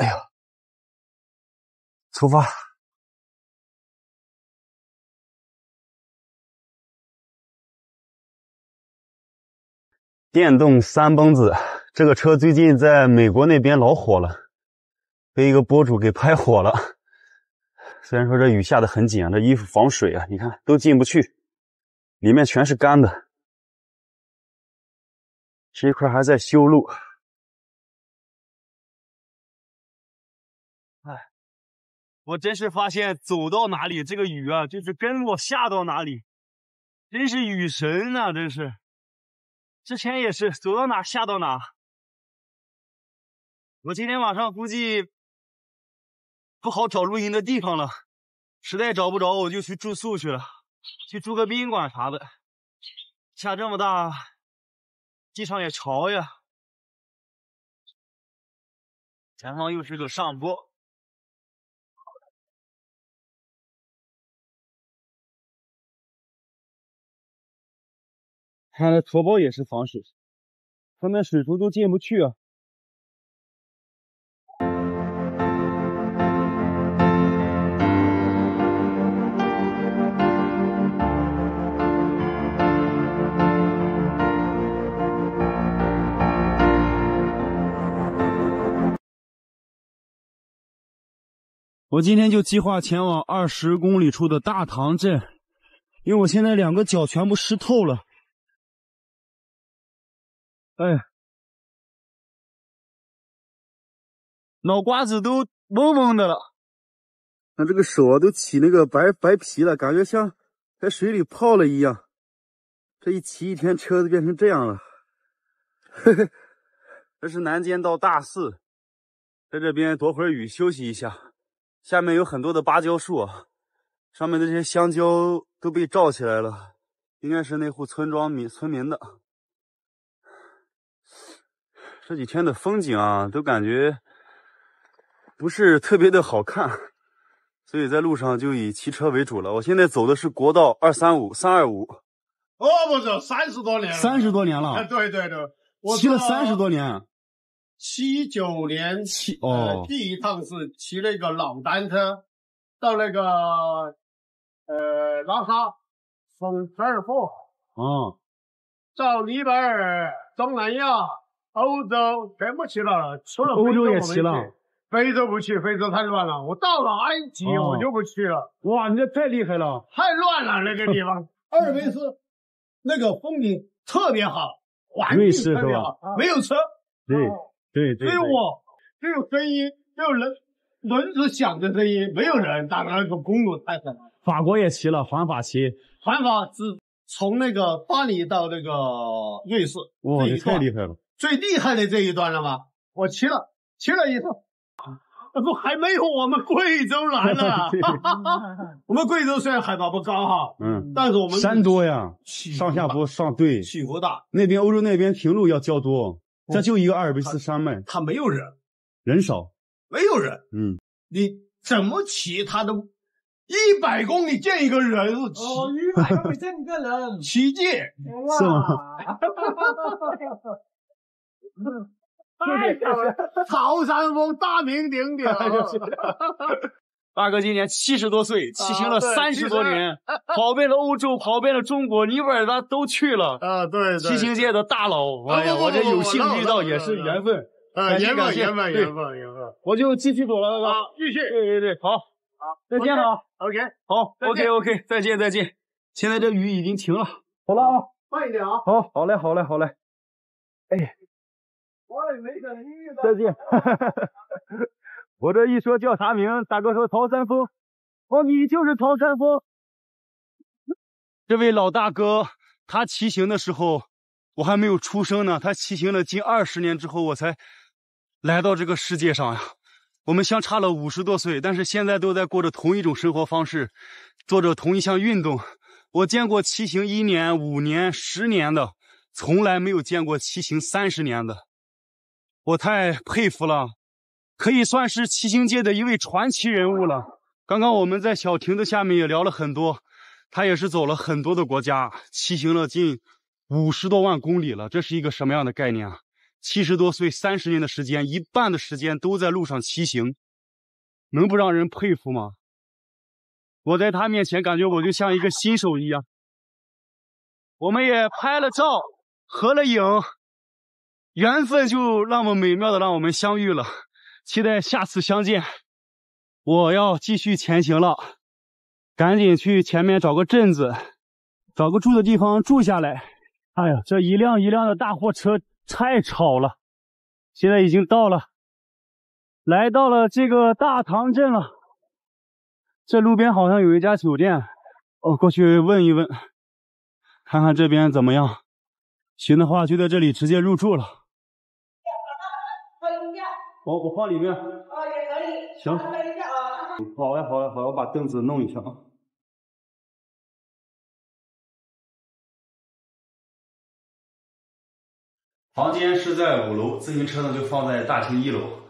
哎呀，出发！电动三蹦子，这个车最近在美国那边老火了，被一个博主给拍火了。虽然说这雨下的很紧啊，这衣服防水啊，你看都进不去，里面全是干的。这一块还在修路。我真是发现，走到哪里，这个雨啊，就是跟我下到哪里，真是雨神呐！真是，之前也是走到哪下到哪。我今天晚上估计不好找露营的地方了，实在找不着，我就去住宿去了，去住个宾馆啥的。下这么大，地上也潮呀，前方又是个上坡。看来驼包也是防水，上面水族都进不去啊。我今天就计划前往二十公里处的大塘镇，因为我现在两个脚全部湿透了。哎，脑瓜子都嗡嗡的了。那这个手啊都起那个白白皮了，感觉像在水里泡了一样。这一骑一天，车子变成这样了。嘿嘿，这是南尖道大寺，在这边躲会儿雨，休息一下。下面有很多的芭蕉树，上面的这些香蕉都被罩起来了，应该是那户村庄民村民的。这几天的风景啊，都感觉不是特别的好看，所以在路上就以骑车为主了。我现在走的是国道二三五三二五，哦，不是，三十多年了。三十多年了哎，了，对对对，我骑了是三十多年。七九年骑呃哦，第一趟是骑那个老单车到那个呃拉萨、from 菲尔富，哦，到尼泊尔、东南亚、欧洲全部齐了，除了欧洲也非我没骑了。非洲不去，非洲太乱了。我到了埃及哦我就不去了，哇，你这太厉害了！太乱了那个地方。阿尔卑斯那个风景特别好，环士是吧特别好，没有车，对对对只有我，只有声音，只有轮轮子响的声音，没有人。当然，那个公路太狠了。法国也骑了环法骑，环法是从那个巴黎到那个瑞士，哇，你这太厉害了！最厉害的这一段了吧？我骑了，骑了以后，那不还没有我们贵州难呢对。我们贵州虽然海拔不高哈，嗯，但是我们山多呀，上下坡上对，起伏大，那边欧洲那边平路要较多，这就一个阿尔卑斯山脉，它没有人，人少，没有人，嗯，你怎么骑它都一百公里见一个人哦，一百公里见一个人，奇迹。是吗？太屌了！曹山峰大名鼎鼎。大哥今年七十多岁，骑行了三十多年，跑遍了欧洲，跑遍了中国，尼泊尔他都去了。啊，对，骑行界的大佬，哎呀，我这有幸遇到也是缘分。呃，感谢感谢缘分，缘分，缘分，缘分。我就继续走了，大哥。继续。对对对，好，好，再见了啊。OK，好，OK，OK，再见再见。现在这雨已经停了，好了啊。慢一点啊。好，好嘞，好嘞，好嘞。我也没等你呢。再见。我这一说叫啥名，大哥说陶三丰。哦，你就是陶三丰。这位老大哥，他骑行的时候，我还没有出生呢。他骑行了近二十年之后，我才来到这个世界上呀。我们相差了五十多岁，但是现在都在过着同一种生活方式，做着同一项运动。我见过骑行一年、五年、十年的，从来没有见过骑行三十年的。我太佩服了，可以算是骑行界的一位传奇人物了。刚刚我们在小亭子下面也聊了很多，他也是走了很多的国家，骑行了近五十多万公里了。这是一个什么样的概念啊？七十多岁，三十年的时间，一半的时间都在路上骑行，能不让人佩服吗？我在他面前感觉我就像一个新手一样。我们也拍了照，合了影。缘分就那么美妙的让我们相遇了，期待下次相见。我要继续前行了，赶紧去前面找个镇子，找个住的地方住下来。哎呀，这一辆一辆的大货车太吵了。现在已经到了，来到了这个大塘镇了。这路边好像有一家酒店，哦，过去问一问，看看这边怎么样。行的话，就在这里直接入住了。我我放里面。哦，也可以。行等一下啊。好嘞，好嘞，好呀，我把凳子弄一下啊。房间是在五楼，自行车呢就放在大厅一楼。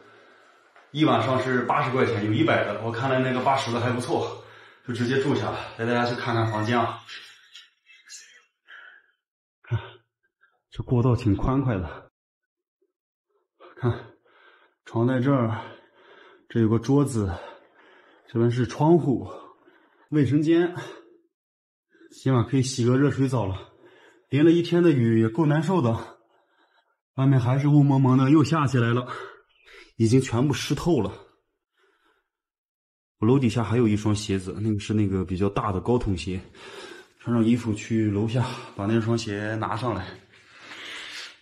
一晚上是八十块钱，有一百的，我看了那个八十的还不错，就直接住下了。带大家去看看房间啊。看，这过道挺宽快的。看，床在这儿，这有个桌子，这边是窗户，卫生间，今晚可以洗个热水澡了。淋了一天的雨也够难受的，外面还是雾蒙蒙的，又下起来了，已经全部湿透了。我楼底下还有一双鞋子，那个是那个比较大的高筒鞋，穿上衣服去楼下把那双鞋拿上来。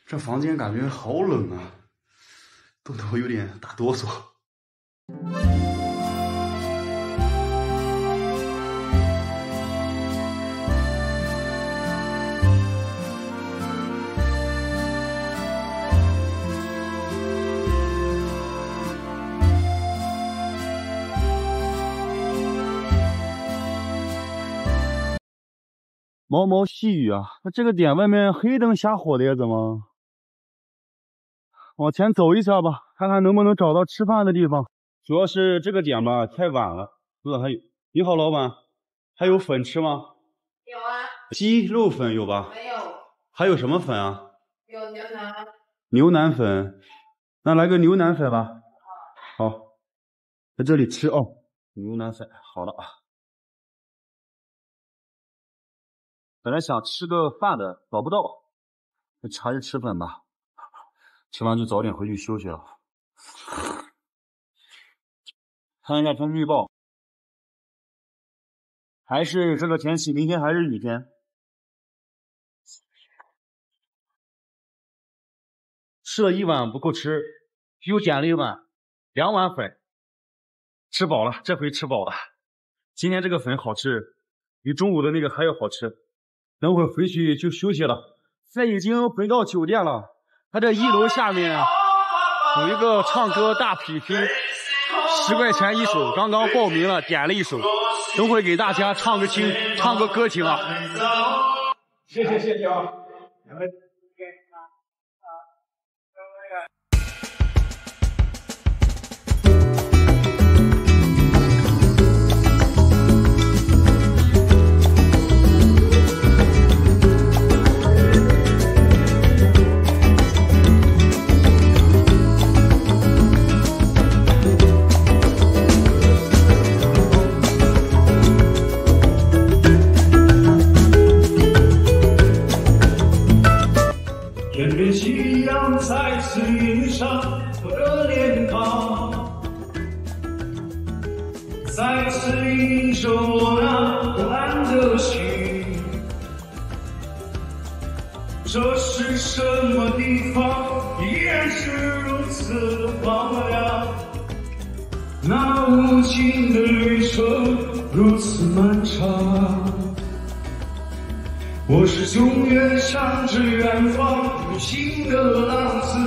这房间感觉好冷啊，冻得我有点打哆嗦。毛毛细雨啊，那这个点外面黑灯瞎火的呀，怎么？往前走一下吧，看看能不能找到吃饭的地方。主要是这个点吧，太晚了，不知道还有。你好，老板，还有粉吃吗？有啊，鸡肉粉有吧？没有，还有什么粉啊？有牛腩。牛腩粉，那来个牛腩粉吧。好，在这里吃哦。牛腩粉，好了啊。本来想吃个饭的，找不到，那还是吃粉吧。吃完就早点回去休息了。看一下天气预报，还是这个天气，明天还是雨天。吃了一碗不够吃，又点了一碗，两碗粉，吃饱了，这回吃饱了。今天这个粉好吃，比中午的那个还要好吃。等会回去就休息了。现在已经回到酒店了，他这一楼下面有一个唱歌大比拼，十块钱一首，刚刚报名了，点了一首，等会给大家唱个听，唱个歌听啊。谢谢谢谢啊。两位天边夕阳再次映上我的脸庞，再次映着我那不安的心。这是什么地方？依然是如此荒凉。那无尽的旅程如此漫长。我是永远向着远方旅行的浪子，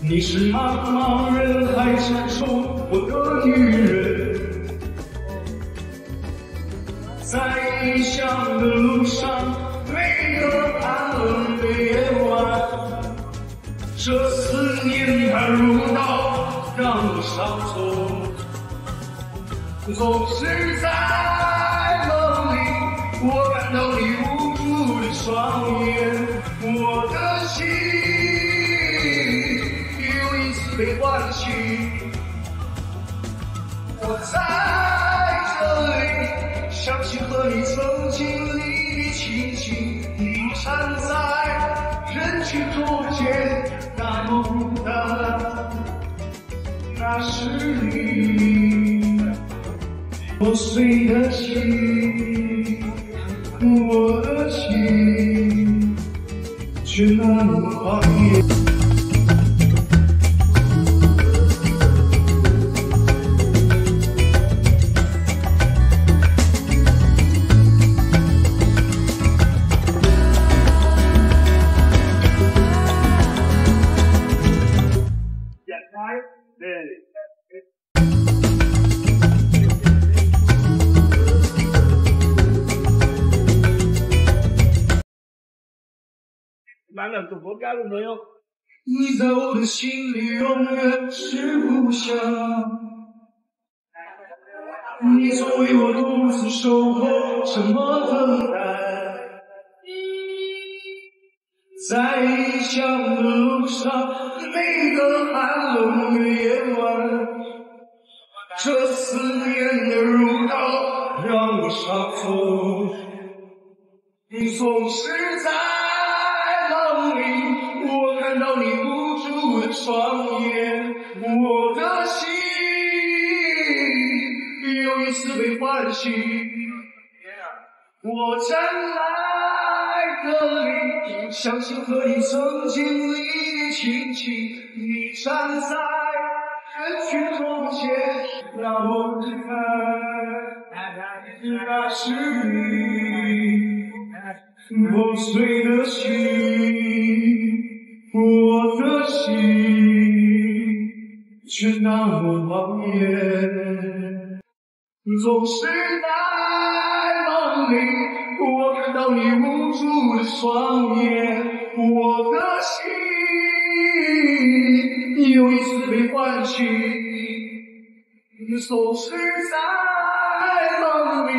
你是茫茫人海之中我的女人，在异乡的路上，每个寒冷的夜晚，这思念它如刀，让我伤痛，总是在梦。我看到你无助的双眼，我的心又一次被唤醒。我在这里，想起和你曾经历的情景，你站在人群中间，那么孤单，那是你破碎的心。我的心却那么狂野。了，都不干了没有？你在我的心里永远是故乡，你总为我独自守候，什么等待？在异乡的路上，每个寒冷的夜晚，这思念的如刀，让我伤痛。你总是在，看到你无助的双眼，我的心又一次被唤醒。我站在这里，相信和你曾经历的情景。你站在人群中间，让我离开，那是你破碎的心，我的心却那么狂野，总是在梦里，我看到你无助的双眼，我的心。又一次被唤醒，总是在梦里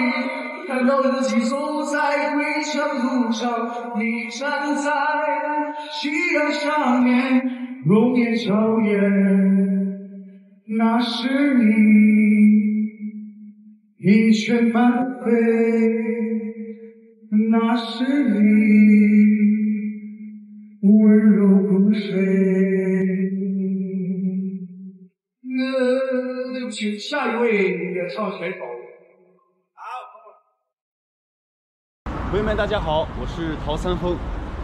看到自己走在归程路上，你站在夕阳下面，容颜娇艳，那是你一拳翻飞，那是你温柔如水。呃，对不起，下一位演唱选手。朋友们，大家好，我是陶三丰，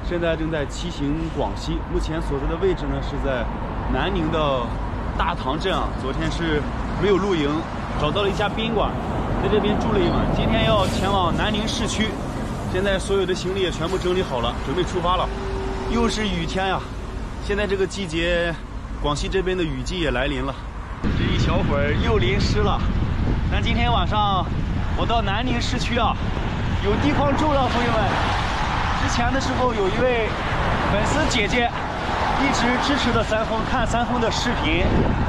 现在正在骑行广西，目前所在的位置呢是在南宁的大塘镇啊。昨天是没有露营，找到了一家宾馆，在这边住了一晚。今天要前往南宁市区，现在所有的行李也全部整理好了，准备出发了。又是雨天呀，现在这个季节，广西这边的雨季也来临了。这一小会儿又淋湿了，但今天晚上我到南宁市区啊，有地方住了，朋友们。之前的时候有一位粉丝姐姐一直支持的三丰，看三丰的视频。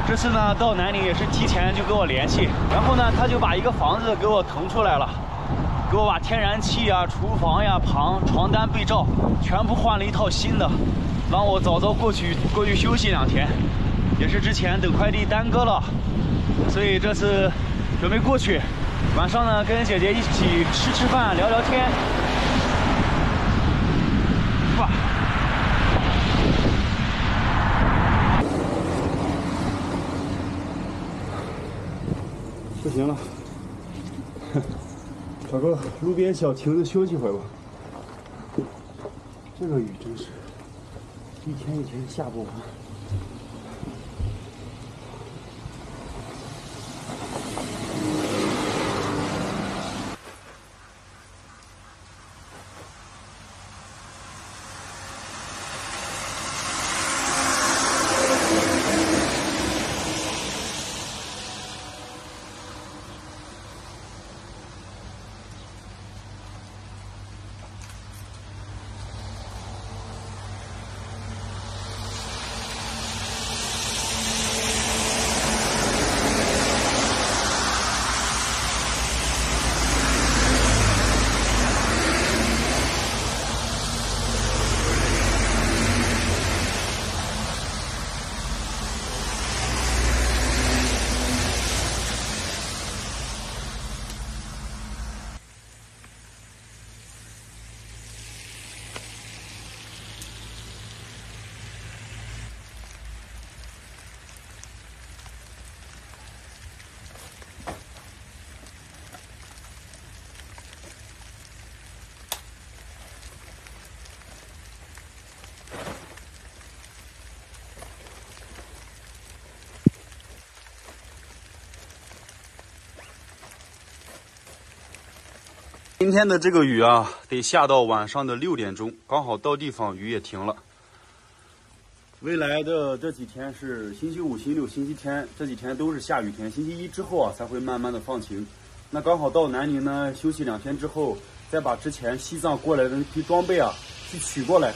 这次呢到南宁也是提前就跟我联系，然后呢他就把一个房子给我腾出来了，给我把天然气啊、厨房呀、旁床单被罩全部换了一套新的，让我早早过去过去休息两天。也是之前等快递耽搁了，所以这次准备过去，晚上呢跟姐姐一起吃吃饭、聊聊天。哇！不行了，找个路边小亭子休息会吧。这个雨真是一天一天下不完。今天的这个雨啊，得下到晚上的六点钟，刚好到地方雨也停了。未来的这几天是星期五、星期六、星期天，这几天都是下雨天。星期一之后啊，才会慢慢的放晴。那刚好到南宁呢，休息两天之后，再把之前西藏过来的那批装备啊，去取过来，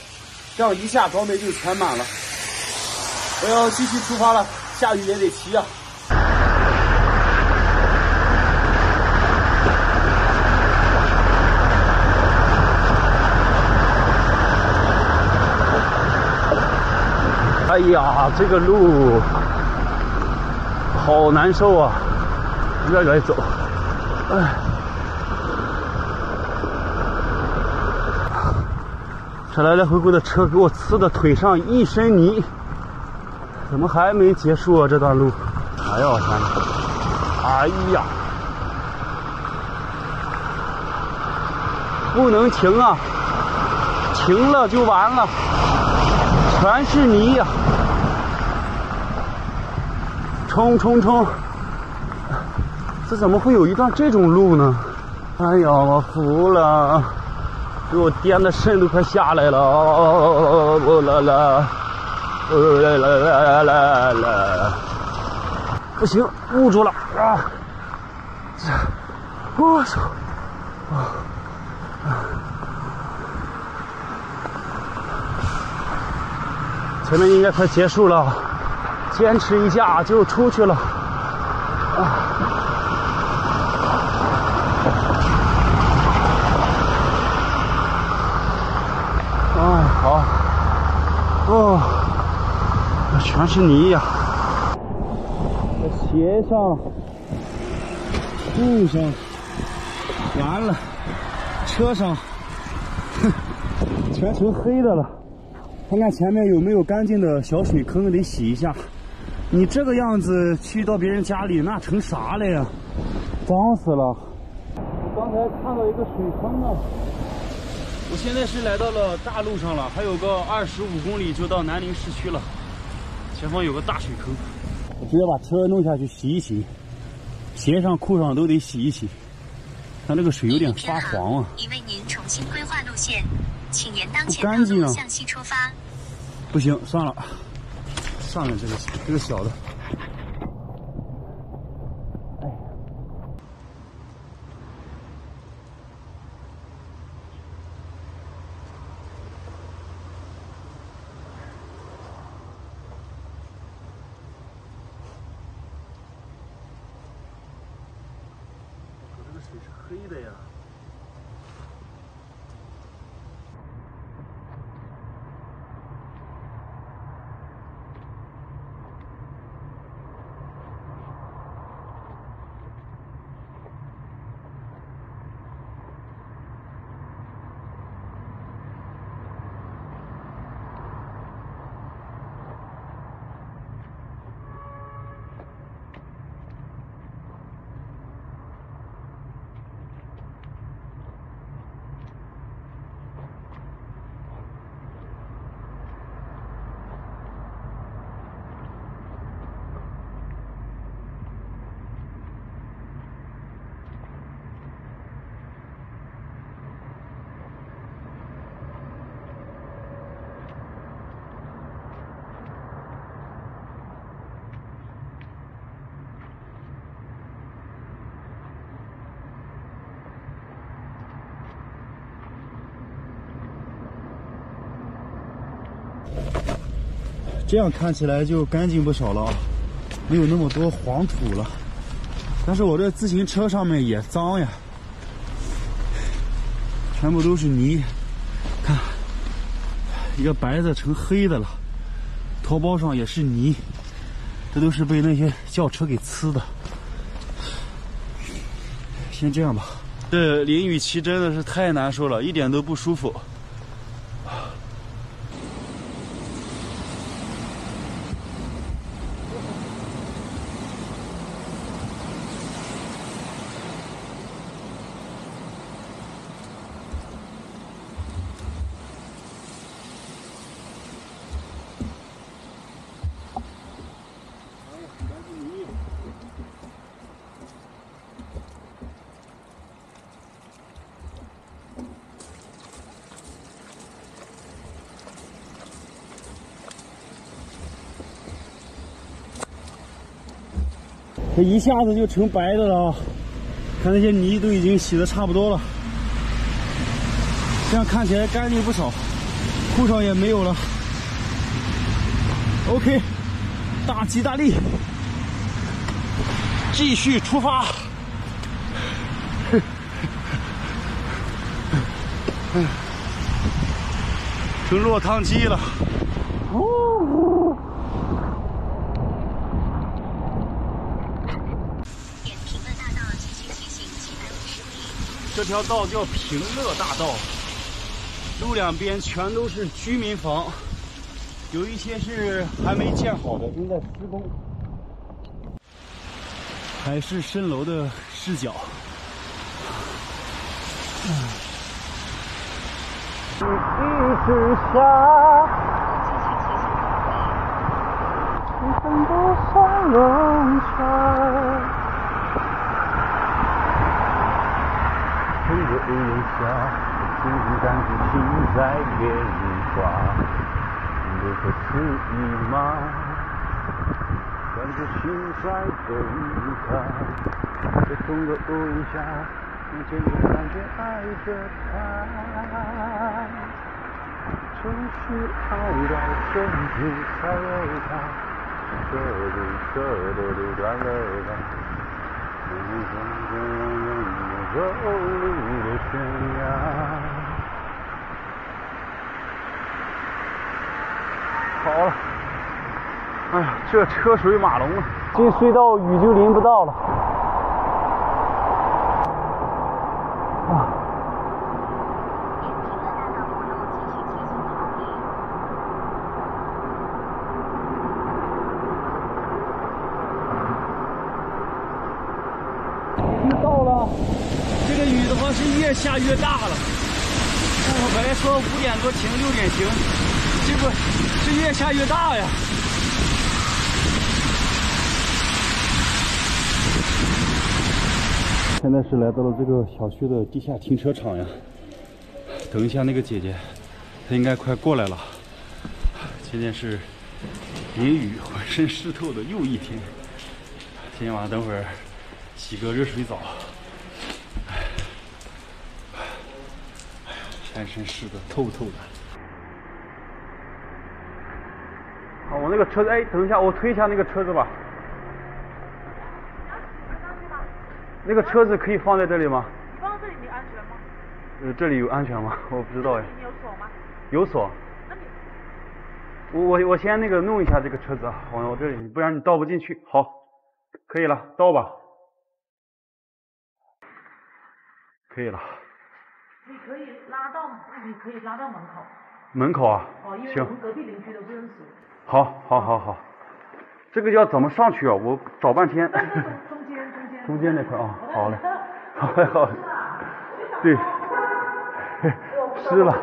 这样一下装备就全满了。我要继续出发了，下雨也得骑啊。哎呀，这个路好难受啊！越来越走，哎，这来来回回的车给我呲的腿上一身泥，怎么还没结束啊？这段路，哎呦我天哪！哎呀，不能停啊！停了就完了。全是泥呀！冲冲冲！这怎么会有一段这种路呢？哎呀，我服了，给我颠的肾都快下来了！哦啦啦，哦啦啦啦啦啦！不行，捂住了啊！这，我操！啊！前面应该快结束了，坚持一下就出去了。啊！哎，好。哦，这全是泥呀！这鞋上、路上，完了，车上，哼，全成黑的了。看看前面有没有干净的小水坑，得洗一下。你这个样子去到别人家里，那成啥了呀？脏死了！刚才看到一个水坑呢。我现在是来到了大路上了，还有个二十五公里就到南宁市区了。前方有个大水坑，我直接把车弄下去洗一洗，鞋上、裤上都得洗一洗。它那个水有点发黄啊。已为您重新规划路线。请沿当前道路向西出发。不行，算了，上面这个这个小的。这样看起来就干净不少了，没有那么多黄土了。但是我这自行车上面也脏呀，全部都是泥，看，一个白的成黑的了。头包上也是泥，这都是被那些轿车给呲的。先这样吧，这淋雨骑真的是太难受了，一点都不舒服。这一下子就成白的了啊，看那些泥都已经洗的差不多了，这样看起来干净不少，裤上也没有了。OK，大吉大利，继续出发。成落汤鸡了。哦。这这条道叫平乐大道，路两边全都是居民房，有一些是还没建好的，正在施工。海市蜃楼的视角，一直下。很多上龙船。乘着屋檐下，心情感觉心在变化，如何肆意吗？感觉心在动它，在同个屋檐下，渐渐地感觉爱着他。城市爱到深处才有它，这里这都流转了吧。走路的悬崖。好了，哎呀，这车水马龙啊，进隧道雨就淋不到了。啊。已经到了，这个雨的话是越越大了。我本来说五点多停，六点停，结果是越下越大呀。现在是来到了这个小区的地下停车场呀。等一下，那个姐姐，她应该快过来了。今天是淋雨，浑身湿透的又一天。今天晚上等会儿洗个热水澡。全身湿的透透的。好，我那个车子，哎，等一下，我推一下那个车子吧。那个车子可以放在这里吗？你放这里没安全吗？呃，这里有安全吗？我不知道哎。你有锁吗？有锁。那你我我我先那个弄一下这个车子啊，往我这里，不然你倒不进去。好，可以了，倒吧。可以了。你可以拉到，你可以拉到门口。门口啊？哦，因为行我，们隔壁邻居都不认识。好，好，好，好。这个要怎么上去啊？我找半天。中间中间。中间那块啊，好嘞，好嘞，好嘞。对，湿了。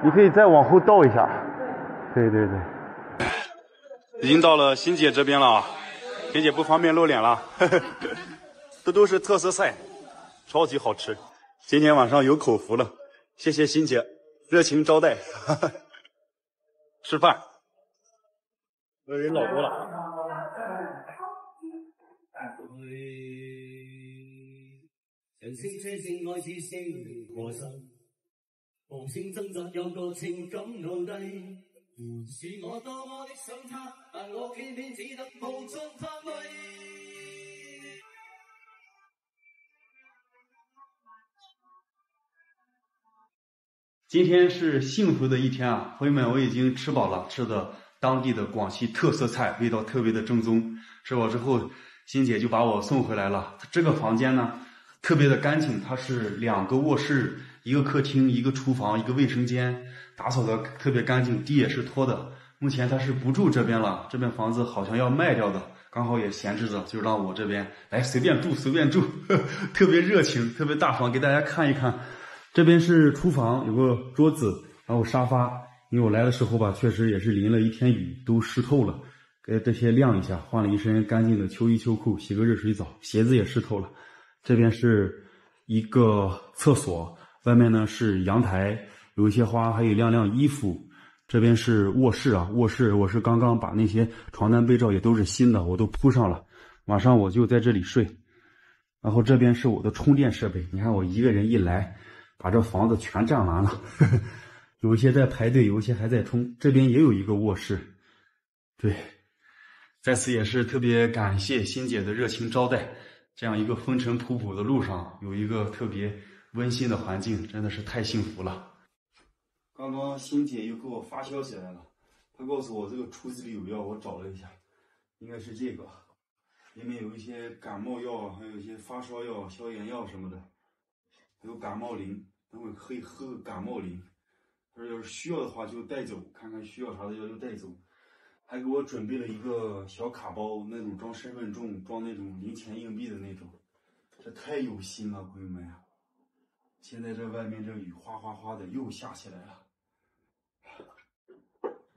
你可以再往后倒一下。对对对。已经到了欣姐这边了啊，欣姐不方便露脸了。这都是特色菜，超级好吃。今天晚上有口福了，谢谢欣姐热情招待。哈 哈吃饭。呃，人老多了。人聲車性愛似勝利和神，無聲掙扎有个情感奴隸。是我多么的想他，但我偏偏只得無盡盼望。今天是幸福的一天啊，朋友们，我已经吃饱了，吃的当地的广西特色菜，味道特别的正宗。吃饱之后，欣姐就把我送回来了。这个房间呢，特别的干净，它是两个卧室，一个客厅，一个厨房，一个卫生间，打扫的特别干净，地也是拖的。目前他是不住这边了，这边房子好像要卖掉的，刚好也闲置着，就让我这边来随便住，随便住，特别热情，特别大方，给大家看一看。这边是厨房，有个桌子，然后沙发。因为我来的时候吧，确实也是淋了一天雨，都湿透了，给这些晾一下，换了一身干净的秋衣秋裤，洗个热水澡，鞋子也湿透了。这边是一个厕所，外面呢是阳台，有一些花，还有晾晾衣服。这边是卧室啊，卧室我是刚刚把那些床单被罩也都是新的，我都铺上了，晚上我就在这里睡。然后这边是我的充电设备，你看我一个人一来。把这房子全占完了，呵呵有一些在排队，有一些还在冲。这边也有一个卧室，对，在此也是特别感谢欣姐的热情招待。这样一个风尘仆仆的路上，有一个特别温馨的环境，真的是太幸福了。刚刚欣姐又给我发消息来了，她告诉我这个橱子里有药，我找了一下，应该是这个，里面有一些感冒药，还有一些发烧药、消炎药什么的，还有感冒灵。等会可以喝个感冒灵，他说要是需要的话就带走，看看需要啥的要就带走。还给我准备了一个小卡包，那种装身份证、装那种零钱硬币的那种，这太有心了，朋友们呀！现在这外面这雨哗哗哗的又下起来了，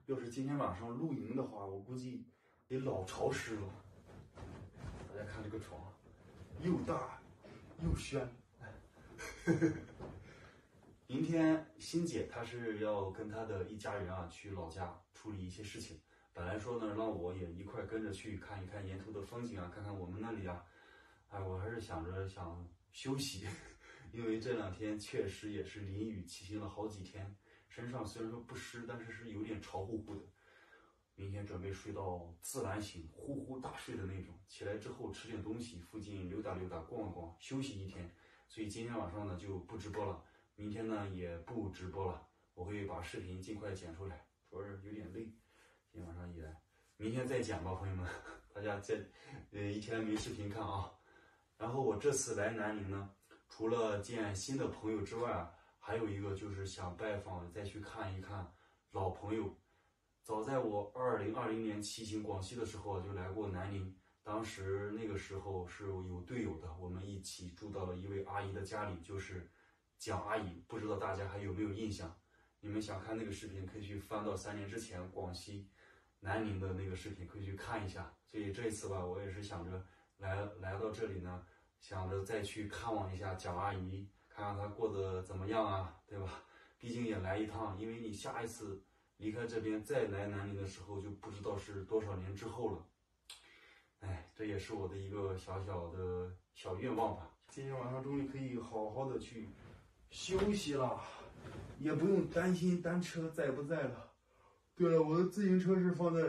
要是今天晚上露营的话，我估计得老潮湿了。大家看这个床，又大又轩。明天欣姐她是要跟她的一家人啊去老家处理一些事情，本来说呢让我也一块跟着去看一看沿途的风景啊，看看我们那里啊。哎，我还是想着想休息，因为这两天确实也是淋雨骑行了好几天，身上虽然说不湿，但是是有点潮乎乎的。明天准备睡到自然醒，呼呼大睡的那种。起来之后吃点东西，附近溜达溜达，逛逛，休息一天。所以今天晚上呢就不直播了，明天呢也不直播了，我会把视频尽快剪出来。主要是有点累，今天晚上也，明天再剪吧，朋友们，大家再呃一天没视频看啊。然后我这次来南宁呢，除了见新的朋友之外，还有一个就是想拜访，再去看一看老朋友。早在我二零二零年骑行广西的时候，就来过南宁。当时那个时候是有队友的，我们一起住到了一位阿姨的家里，就是蒋阿姨。不知道大家还有没有印象？你们想看那个视频，可以去翻到三年之前广西南宁的那个视频，可以去看一下。所以这一次吧，我也是想着来来到这里呢，想着再去看望一下蒋阿姨，看看她过得怎么样啊，对吧？毕竟也来一趟，因为你下一次。离开这边再来南宁的时候，就不知道是多少年之后了。哎，这也是我的一个小小的小愿望吧。今天晚上终于可以好好的去休息了，也不用担心单车在不在了。对了，我的自行车是放在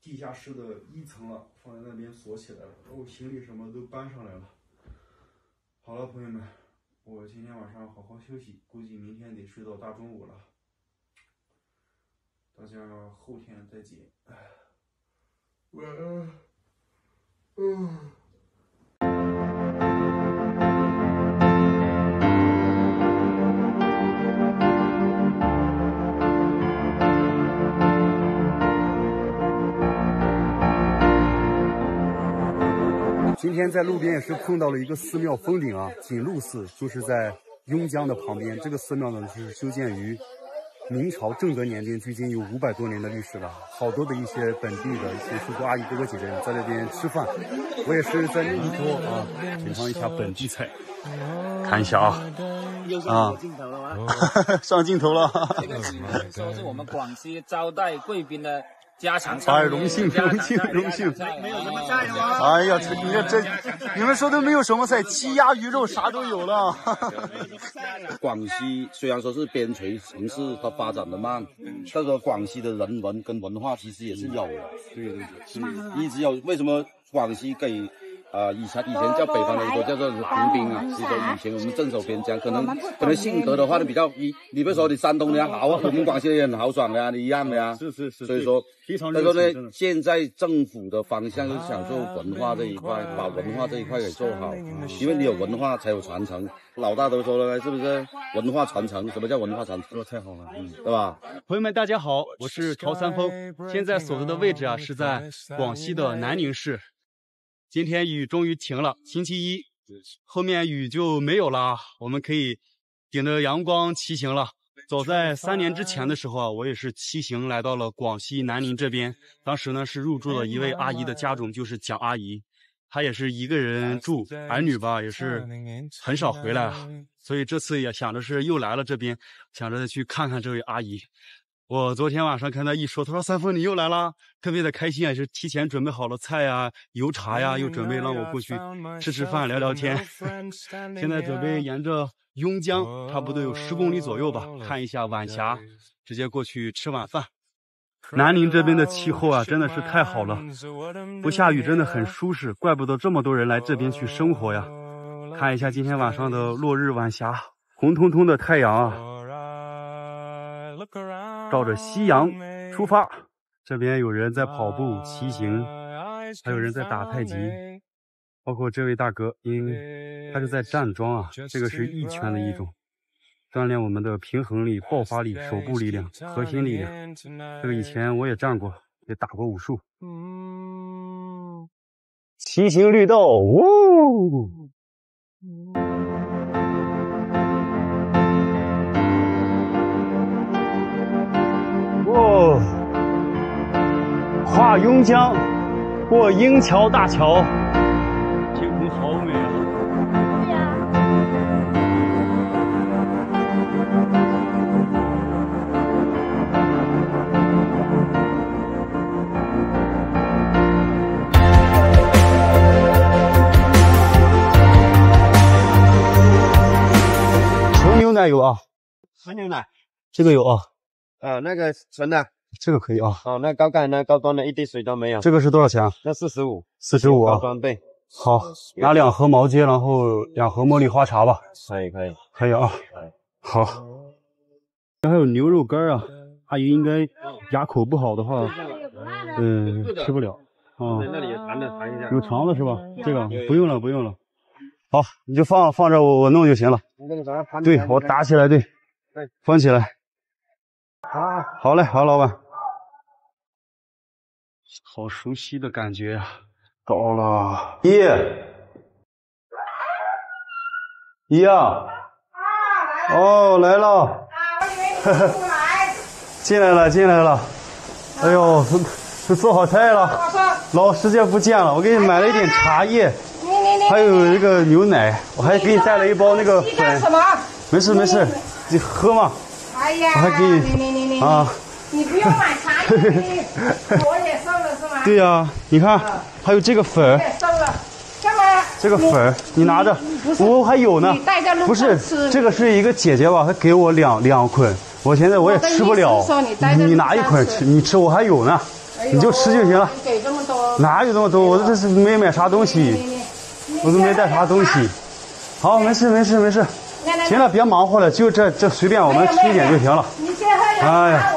地下室的一层了，放在那边锁起来了，我行李什么都搬上来了。好了，朋友们，我今天晚上好好休息，估计明天得睡到大中午了。大家后天再见，晚安。嗯。今天在路边也是碰到了一个寺庙封顶啊，锦鹿寺，就是在邕江的旁边。这个寺庙呢是修建于。明朝正德年间，距今有五百多年的历史了。好多的一些本地的一些叔叔阿姨、哥哥姐姐在那边吃饭，我也是在那一桌啊，品尝一下本地菜。看一下啊，啊，上镜头了。这个说是我们广西招待贵宾的。家常菜，荣幸荣幸荣幸，没有什么菜吗？哎呀，这你看这，你们说的没有什么菜，鸡鸭鱼肉啥都有了。广西虽然说是边陲城市，它发展的慢，但是广西的人文跟文化其实也是有的。对对对，一直有。为什么广西给？啊，以前以前叫北方人说叫做狼兵啊，是说以前我们镇守边疆，可能可能性格的话呢比较一你别说你山东的好啊，我们广西人很豪爽的呀，你一样的呀。是是是。所以说，所以说呢，现在政府的方向就是想做文化这一块，把文化这一块给做好，因为你有文化才有传承。老大都说了，是不是？文化传承，什么叫文化传承？说太好了，嗯，对吧？朋友们，大家好，我是曹三丰，现在所在的位置啊是在广西的南宁市。今天雨终于停了，星期一，后面雨就没有了，我们可以顶着阳光骑行了。早在三年之前的时候啊，我也是骑行来到了广西南宁这边，当时呢是入住了一位阿姨的家中，就是蒋阿姨，她也是一个人住，儿女吧也是很少回来啊，所以这次也想着是又来了这边，想着去看看这位阿姨。我昨天晚上看他一说，他说：“三丰你又来了，特别的开心啊！是提前准备好了菜呀、油茶呀，又准备让我过去吃吃饭、聊聊天。现在准备沿着邕江，差不多有十公里左右吧，看一下晚霞，直接过去吃晚饭。南宁这边的气候啊，真的是太好了，不下雨真的很舒适，怪不得这么多人来这边去生活呀。看一下今天晚上的落日晚霞，红彤彤的太阳啊。”照着夕阳出发，这边有人在跑步、骑行，还有人在打太极，包括这位大哥，因为他是在站桩啊，这个是一拳的一种，锻炼我们的平衡力、爆发力、手部力量、核心力量。这个以前我也站过，也打过武术。骑行绿豆，呜。跨邕江，过英桥大桥，天空好美啊！对呀、纯牛奶有啊，纯牛奶，这个有啊，啊，那个纯的，这个可以啊。好，那高干的、高端的，一滴水都没有。这个是多少钱啊？那四十五，四十五啊高。端对，好，拿两盒毛尖，然后两盒茉莉花茶吧。可以可以。可以啊。好。还有牛肉干啊，阿姨应该牙口不好的话，嗯，吃不了。啊，那里有肠的，尝一下。有肠子是吧？这个不用了，不用了。好，你就放放这，我我弄就行了。对，我打起来，对，对，放起来。啊，好嘞，好，老板。好熟悉的感觉呀、到了，一，一啊，哦，来了，进来了，进来了。哎呦，这这做好菜了，老时间不见了，我给你买了一点茶叶，还有一个牛奶，我还给你带了一包那个粉。什么？没事没事，你喝嘛。哎呀，我还给你你你你啊，你不用买茶？对呀、你看，还有这个粉？这个粉儿你拿着，我还有呢。不是，这个是一个姐姐吧，她给我两两捆，我现在我也吃不了你拿一捆吃，你吃我还有呢，哎你就吃就行了。你给这么多，哪有这么多？我这是没买啥东西，我都没带啥东西。好，没事没事没事，行了，别忙活了，就这这随便我们吃一点就行了。哎呀。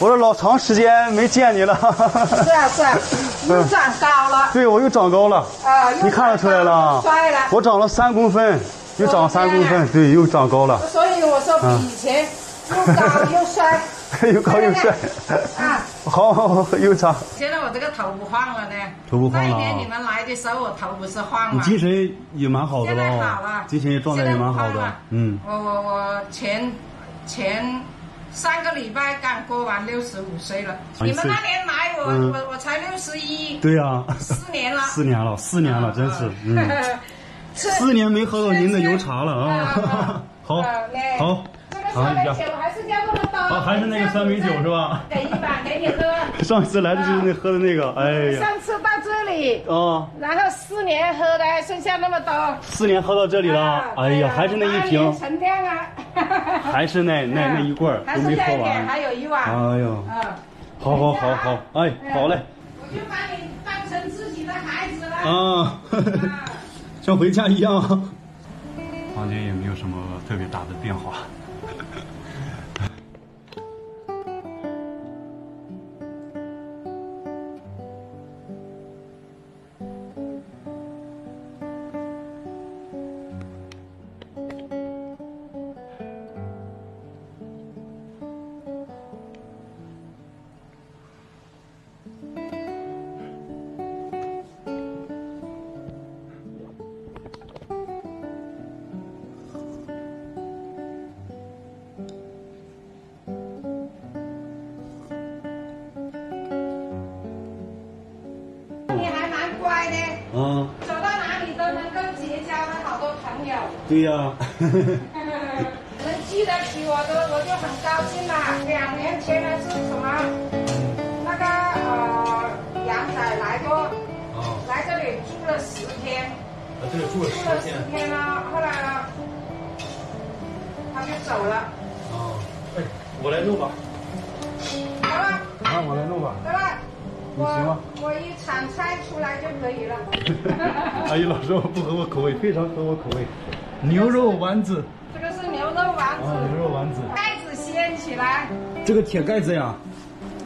我说老长时间没见你了。是啊是啊，又长高了。对，我又长高了。啊，你看得出来了帅了。我长了三公分，又长三公分，对，又长高了，所以我说比以前又高又帅。又高又帅。啊，好好好，又长。现在我这个头不晃了呢。头不晃了啊那一年你们来的时候，我头不是晃你了。精神也蛮好的现在了好了，精神状态也蛮好的。嗯，我我我前前上个礼拜刚过完六十五岁了。哎你们那年来我嗯我我才六十一。对呀。四年了。四年了，四年了，真是，嗯，四年没喝到您的油茶了啊。好，好，这个酸梅酒还是叫这么多。啊，还是那个酸梅酒是吧？给一碗给你喝。上一次来的就是那喝的那个，哎呀，上次到这里，哦，然后四年喝的还剩下那么多。四年喝到这里了，哎呀，还是那一瓶，陈酿啊。还是那 那那一罐都没喝剩下一点，完。还有一碗。哎呦，嗯，好好好好，哎，好嘞，我就把你当成自己的孩子了。啊，像回家一样。房间也没有什么特别大的变化。对呀、能记得起我的，我就很高兴啦。两年前呢是什么？那个呃，杨仔来过，来这里住了十天，啊，这里住了住了十天了，后来呢，他就走了，哦，哎，我来弄吧。好吧，啊，我来弄吧。行吗？我一铲菜出来就可以了。阿姨老说不合我口味，非常合我口味。牛肉丸子，这个是牛肉丸子，啊，牛肉丸子，盖子掀起来。这个铁盖子呀，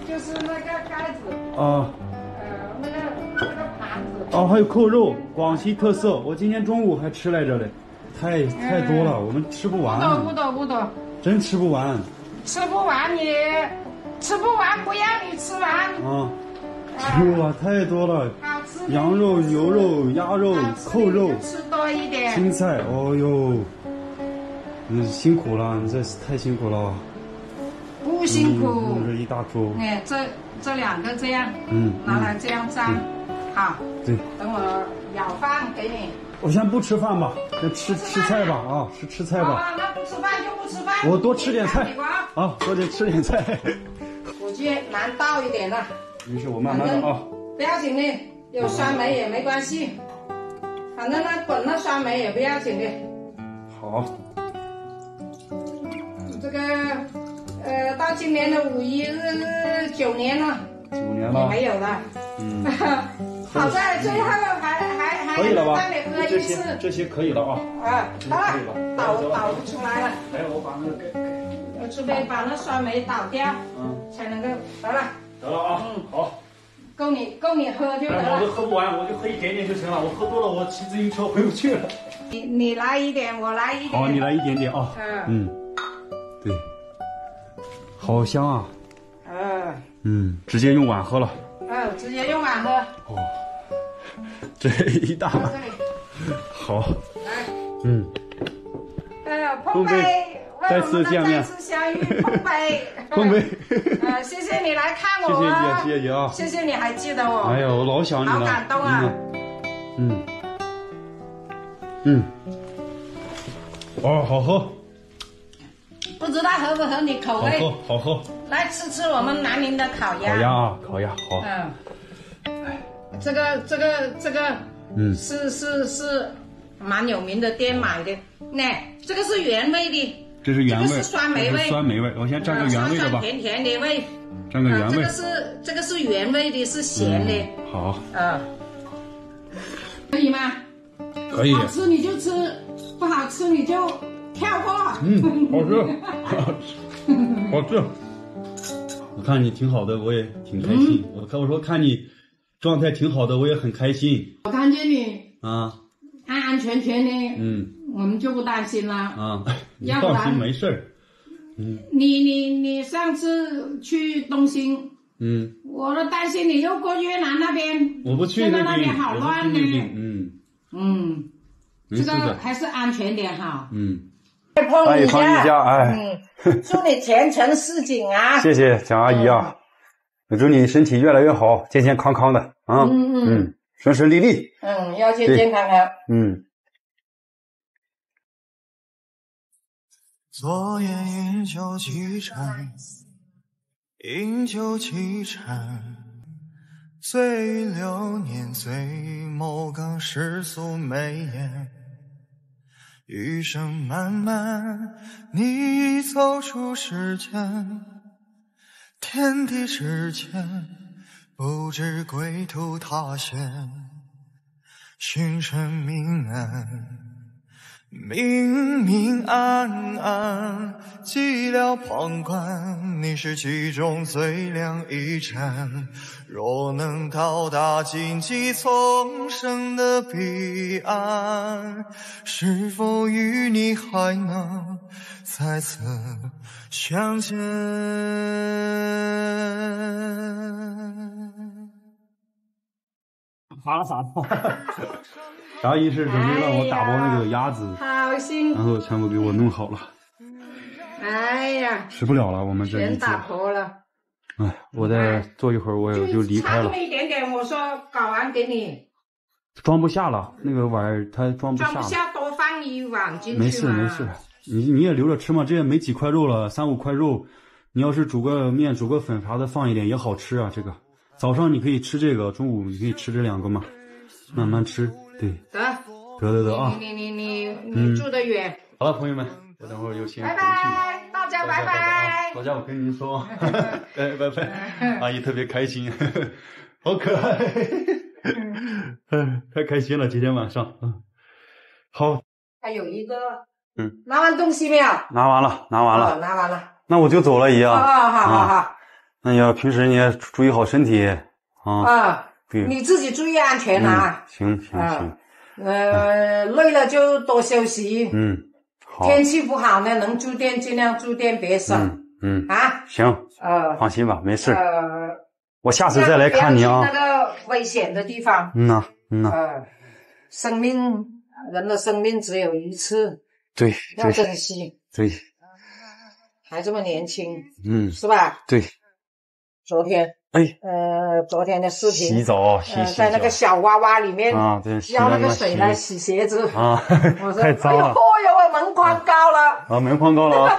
就是那个盖子，啊，呃，那个那个盘子。哦，还有扣肉，广西特色，我今天中午还吃来着嘞，太太多了，我们吃不完。不多不完，多不多，真吃不完。吃不完你吃不完，不要你吃完。啊，吃不完太多了，羊肉、牛肉、鸭肉、扣肉、吃多一点。青菜，哦呦，嗯，辛苦了，你这太辛苦了。不辛苦。嗯这一大桌。哎，这这两个这样，嗯，拿来这样粘，好，对，等我舀饭给你。我先不吃饭吧，先吃吃菜吧啊，吃吃菜吧。啊，那不吃饭就不吃饭。我多吃点菜你看啊，多点吃点菜。我去难倒一点了，没事，我慢慢的啊。不要紧的，有酸梅也没关系，反正那滚那酸梅也不要紧的。好，这个呃，到今年的五一是九年了，九年了，没有了。嗯，好在最后还还还可以了吧让你喝？这些一次。这些可以了啊。啊，好了了，倒倒不出来了，哎，我把那个给给，我除非把那酸梅倒掉，嗯，才能够得了，得了啊，嗯好。够你够你喝就得了，我都。喝不完，我就喝一点点就行了。我喝多了，我骑自行车回不去了。你你来一点，我来一点。好，你来一点点啊。嗯嗯，对，好香啊。嗯嗯，直接用碗喝了。嗯，直接用碗喝。哦 这一大碗。好。来，嗯，呃，碰碰杯再次见面再次相遇，碰杯。碰杯。呃，谢谢你来看我谢谢你谢谢你啊。谢谢你还记得我。哎呀，我老想你了。好感动啊！嗯。嗯。哦，好喝，不知道合不合你口味？好喝，好喝。来吃吃我们南宁的烤鸭。烤鸭啊，烤鸭好。嗯，这个这个这个嗯，是是是蛮有名的店买的，那这个是原味的，这是原味，这个是酸梅味酸梅味。我先蘸个原味的吧酸酸，甜甜的味。蘸个原味啊这个。是这个是原味的，是咸的。好，啊，可以吗？可以。好吃你就吃，不好吃你就跳过。嗯，好吃，好吃。我看你挺好的，我也挺开心。我看我说看你状态挺好的，我也很开心我看见你啊。安安全全的，嗯我们就不担心了。啊，你要不然放心，没事儿。嗯你你你上次去东兴，嗯，我都担心你又过越南那边，我不去现在那边，那边好乱呢。嗯，嗯，这个的。还是安全点好。嗯，碰哎碰一下哎嗯，祝你前程似锦啊！谢谢蒋阿姨啊，我祝你身体越来越好，健健康康的啊，嗯嗯嗯，顺顺利利，嗯，要健健康康。嗯。昨夜饮酒几盏，饮酒几盏，醉于流年，醉于某个世俗眉眼。余生漫漫，你已走出世间，天地之间，不知归途他险，寻声冥安。明明暗暗，寂寥旁观，你是其中最亮一盏。若能到达荆棘丛生的彼岸，是否与你还能再次相见？啥了啥了？阿姨是准备让我打包那个鸭子，好心然，后全部给我弄好了，哎呀，吃不了了，我们这一桌。全打包了，哎，我再坐一会儿，我也就离开了差这么，一点点，我说搞完给你，装不下了，那个碗儿它装不下了。装不下多放一碗进去嘛。没事没事，你你也留着吃嘛，这也没几块肉了，三五块肉，你要是煮个面、煮个粉啥的放一点也好吃啊。这个早上你可以吃这个，中午你可以吃这两个嘛，慢慢吃。对，得，得得得啊！你你你你嗯。你住得远，好了，朋友们，我等会儿就先回拜去。拜，大家拜拜。大家我跟您说，哎，拜拜，阿姨特别开心，好可爱，嗯，太开心了，今天晚上，嗯，好，还有一个，嗯，拿完东西没有？拿完了，拿完哦了，拿完了。那我就走了，姨啊，啊，好好好。那你要平时你也注意好身体啊，啊，对，你自己注意安全啊。行行啊行，呃，累了就多休息。嗯，好，天气不好呢，能住店尽量住店，别省。嗯嗯，啊。行，呃，放心吧，没事，呃，我下次再来看你啊。那个危险的地方。嗯呐嗯呐，呃，生命，人的生命只有一次，对。要珍惜。对，还这么年轻，嗯，是吧？对，昨天，哎，呃，昨天的视频，洗澡洗在那个小娃娃里面啊对洗要那个水来洗鞋子啊我说 太脏了哎呦我，门框高了，啊，门框高了啊。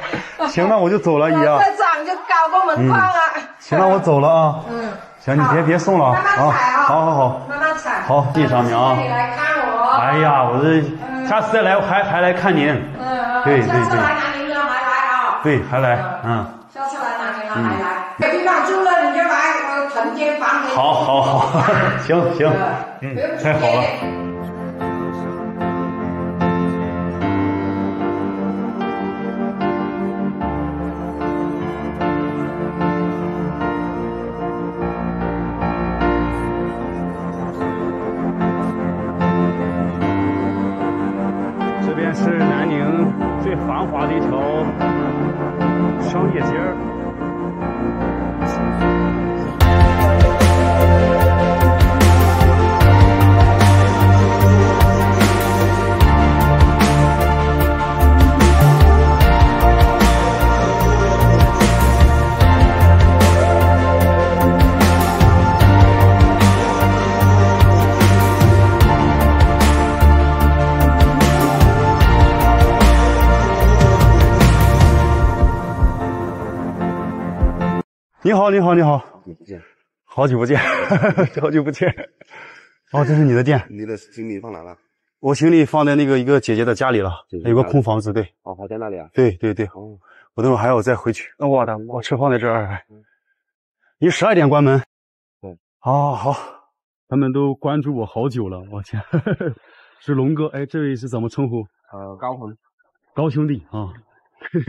行，那我就走了，姨啊。再长就高过门框了。行，那我走了啊。嗯，行，你别别送了慢慢啊。踩啊好好好。慢慢踩。好，谢谢上面啊来看我。哎呀，我这下次再来还还来看您。嗯，对对下次来南宁了还来啊？对，还来，嗯。下次来南宁了还来。有地方住了你就来，我腾间房给你。好好好，行行，嗯，太好了。你好，你好，你好，好久不见，好久不见。好久不见 哦，这是你的店，你的行李放哪了？我行李放在那个一个姐姐的家里了，有个空房子，对，哦，还在那里啊？对对对。哦，我等会儿还要再回去。那我的，我车放在这儿。你十二点关门。对。好，好，他们都关注我好久了，我天，是龙哥。哎，这位是怎么称呼？呃，高鹏，高兄弟啊。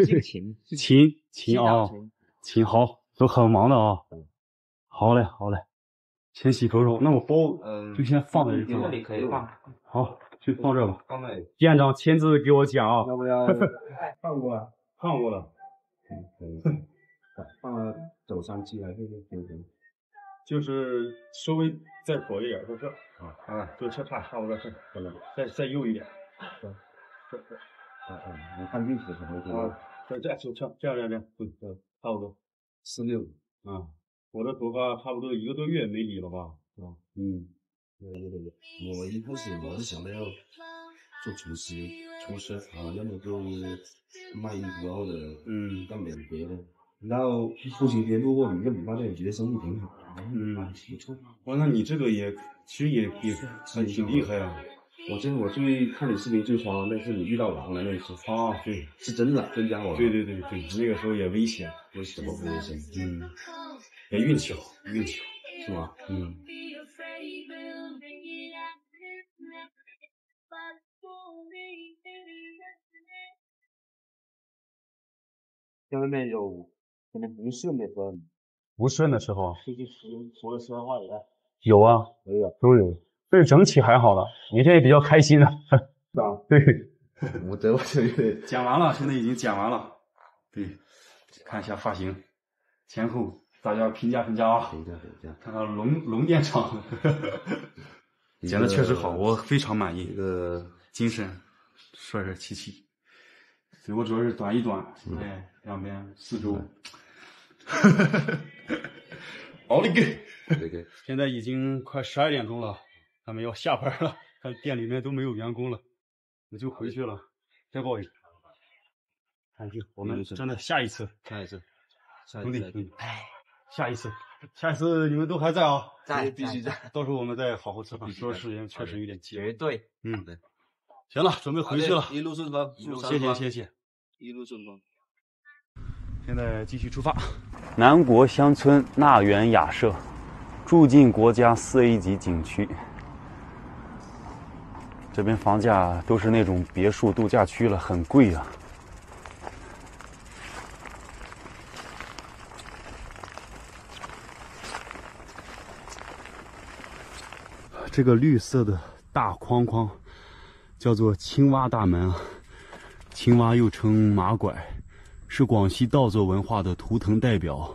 姓秦，秦秦啊秦，秦好，都很忙的啊。好嘞，好嘞，先洗头手。那我包嗯就先放在这这里可以放。好，就放这吧。放那里。店长亲自给我讲啊。要不要放过来？放过来。嗯，放了走上机还是行行？就是稍微再左一点，就这啊啊，就这差差不多这，再再右一点。这这。嗯嗯，你看运气什么的啊，这这就这这样这样这样，对对，差不多四六啊。我的头发差不多一个多月没理了吧？是吧？嗯，对对对对，我一开始我是想着要做厨师，厨师啊，要么就卖衣服，或者嗯干点别的。然后不行，别路过你个理发店，觉得生意挺好，嗯，不错。哇，那你这个也其实也也很挺厉害啊。我这我最看你视频最爽的那是你遇到狼了那一次啊，对，是真的真家伙。对对对对，那个时候也危险，危险不危险？嗯，也运气好，运气好，是吗？嗯。在外面有可能不顺的时候，不顺的时候出去除除了说话以外，有啊，都有都有，但是整体还好了。明天也比较开心的，是吧？对，我得我这剪 完了，现在已经剪完了。对，看一下发型，前后大家评价评价啊，评价评价，看看龙龙店长，剪的确实好，我非常满意。一个精神，帅帅气气。所以我主要是短一短，哎，两边四周。奥利给！对对，现在已经快十二点钟了，他们要下班了，看店里面都没有员工了，我就回去了。再抱一个。看去我们真的下一次，下一次，兄弟，兄弟，下一次，下一次你们都还在啊？在，必须在。到时候我们再好好吃饭。说时间确实有点急。绝对。嗯，对。行了，准备回去了。一路顺风，谢谢谢谢。一路顺风。现在继续出发。南国乡村纳园雅舍，住进国家四 A 级景区。这边房价都是那种别墅度假区了，很贵啊。这个绿色的大框框叫做青蛙大门啊，青蛙又称马拐。是广西稻作文化的图腾代表。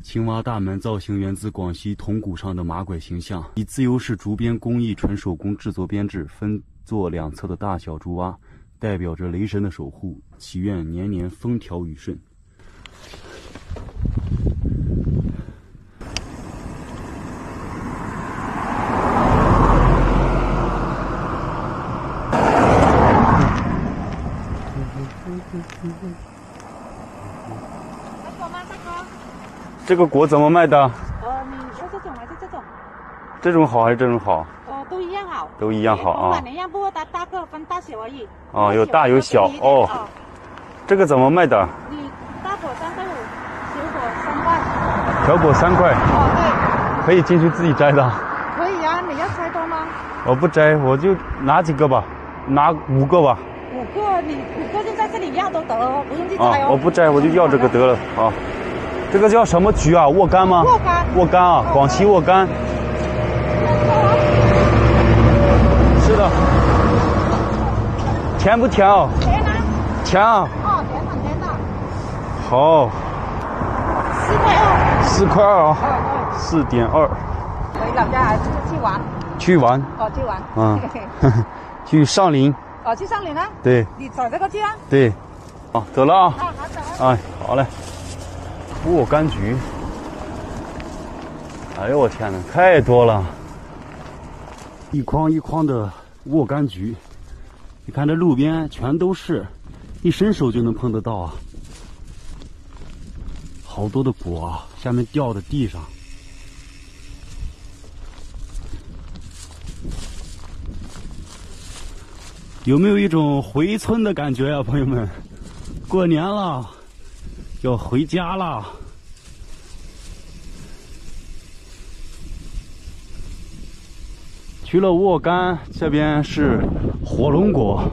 青蛙大门造型源自广西铜鼓上的马拐形象，以自由式竹编工艺纯手工制作编制，分作两侧的大小竹蛙，代表着雷神的守护，祈愿年年风调雨顺。这个果怎么卖的？呃，你说这种还是这种？这种好还是这种好？呃，都一样好。都一样好啊。款一样，不过它大个分大小而已。哦，有大有小哦。这个怎么卖的？你大果三块五，小果三块。小果三块。哦，对。可以进去自己摘的。可以啊，你要摘多吗？我不摘，我就拿几个吧，拿五个吧。五个，你五个就在这里要都得哦，不用去摘哦。我不摘，我就要这个得了啊。这个叫什么橘啊？沃柑吗？沃柑。沃柑啊，广西沃柑。是的。甜不甜哦？甜啊。甜啊。哦，甜的甜的。好。四块二。四块二啊。四点二。回老家还是去玩？去玩。哦，去玩。嗯。去上林。哦，去上林啊？对。你走这个去啊？对。哦，走了啊。啊，好走。哎，好嘞。沃柑橘，哎呦我天哪，太多了！一筐一筐的沃柑橘，你看这路边全都是，一伸手就能碰得到啊！好多的果啊，下面掉在地上，有没有一种回村的感觉啊，朋友们？过年了。要回家了。去了沃柑，这边是火龙果，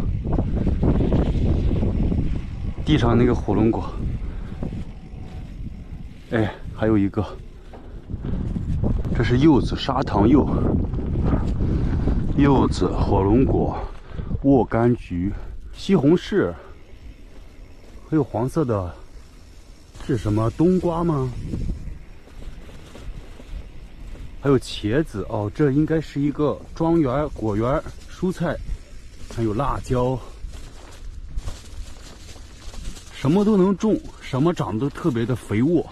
地上那个火龙果。哎，还有一个，这是柚子，砂糖柚，柚子、火龙果、沃柑橘、西红柿，还有黄色的。是什么冬瓜吗？还有茄子哦，这应该是一个庄园果园，蔬菜，还有辣椒，什么都能种，什么长得都特别的肥沃，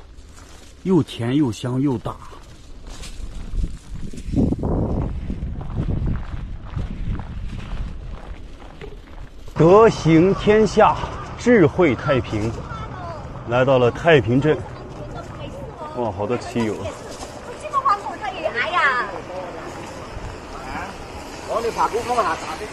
又甜又香又大。德行天下，智慧太平。来到了太平镇，哇，好多骑友！这个黄呀。我哋爬高峰下打的。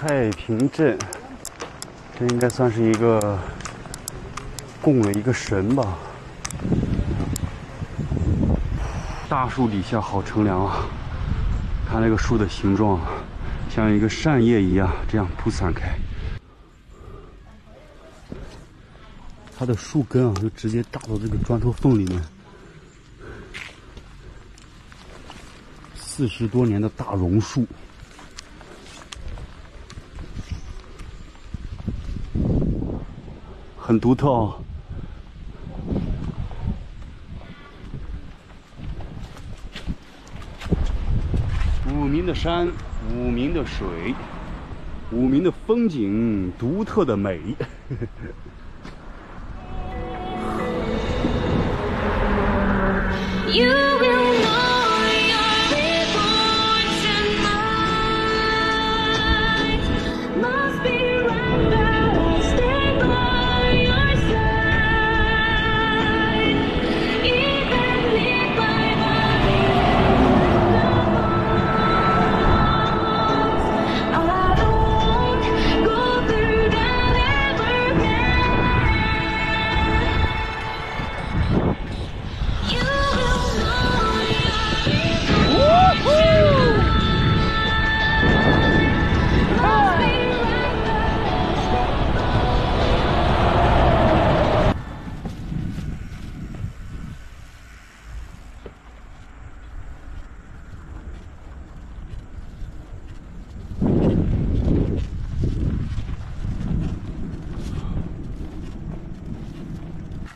太平镇。这应该算是一个供了一个神吧。大树底下好乘凉啊！看那个树的形状，像一个扇叶一样，这样铺散开。它的树根啊，就直接扎到这个砖头缝里面。四十多年的大榕树。很独特哦。五明的山五明的水五明的风景独特的美。Youwill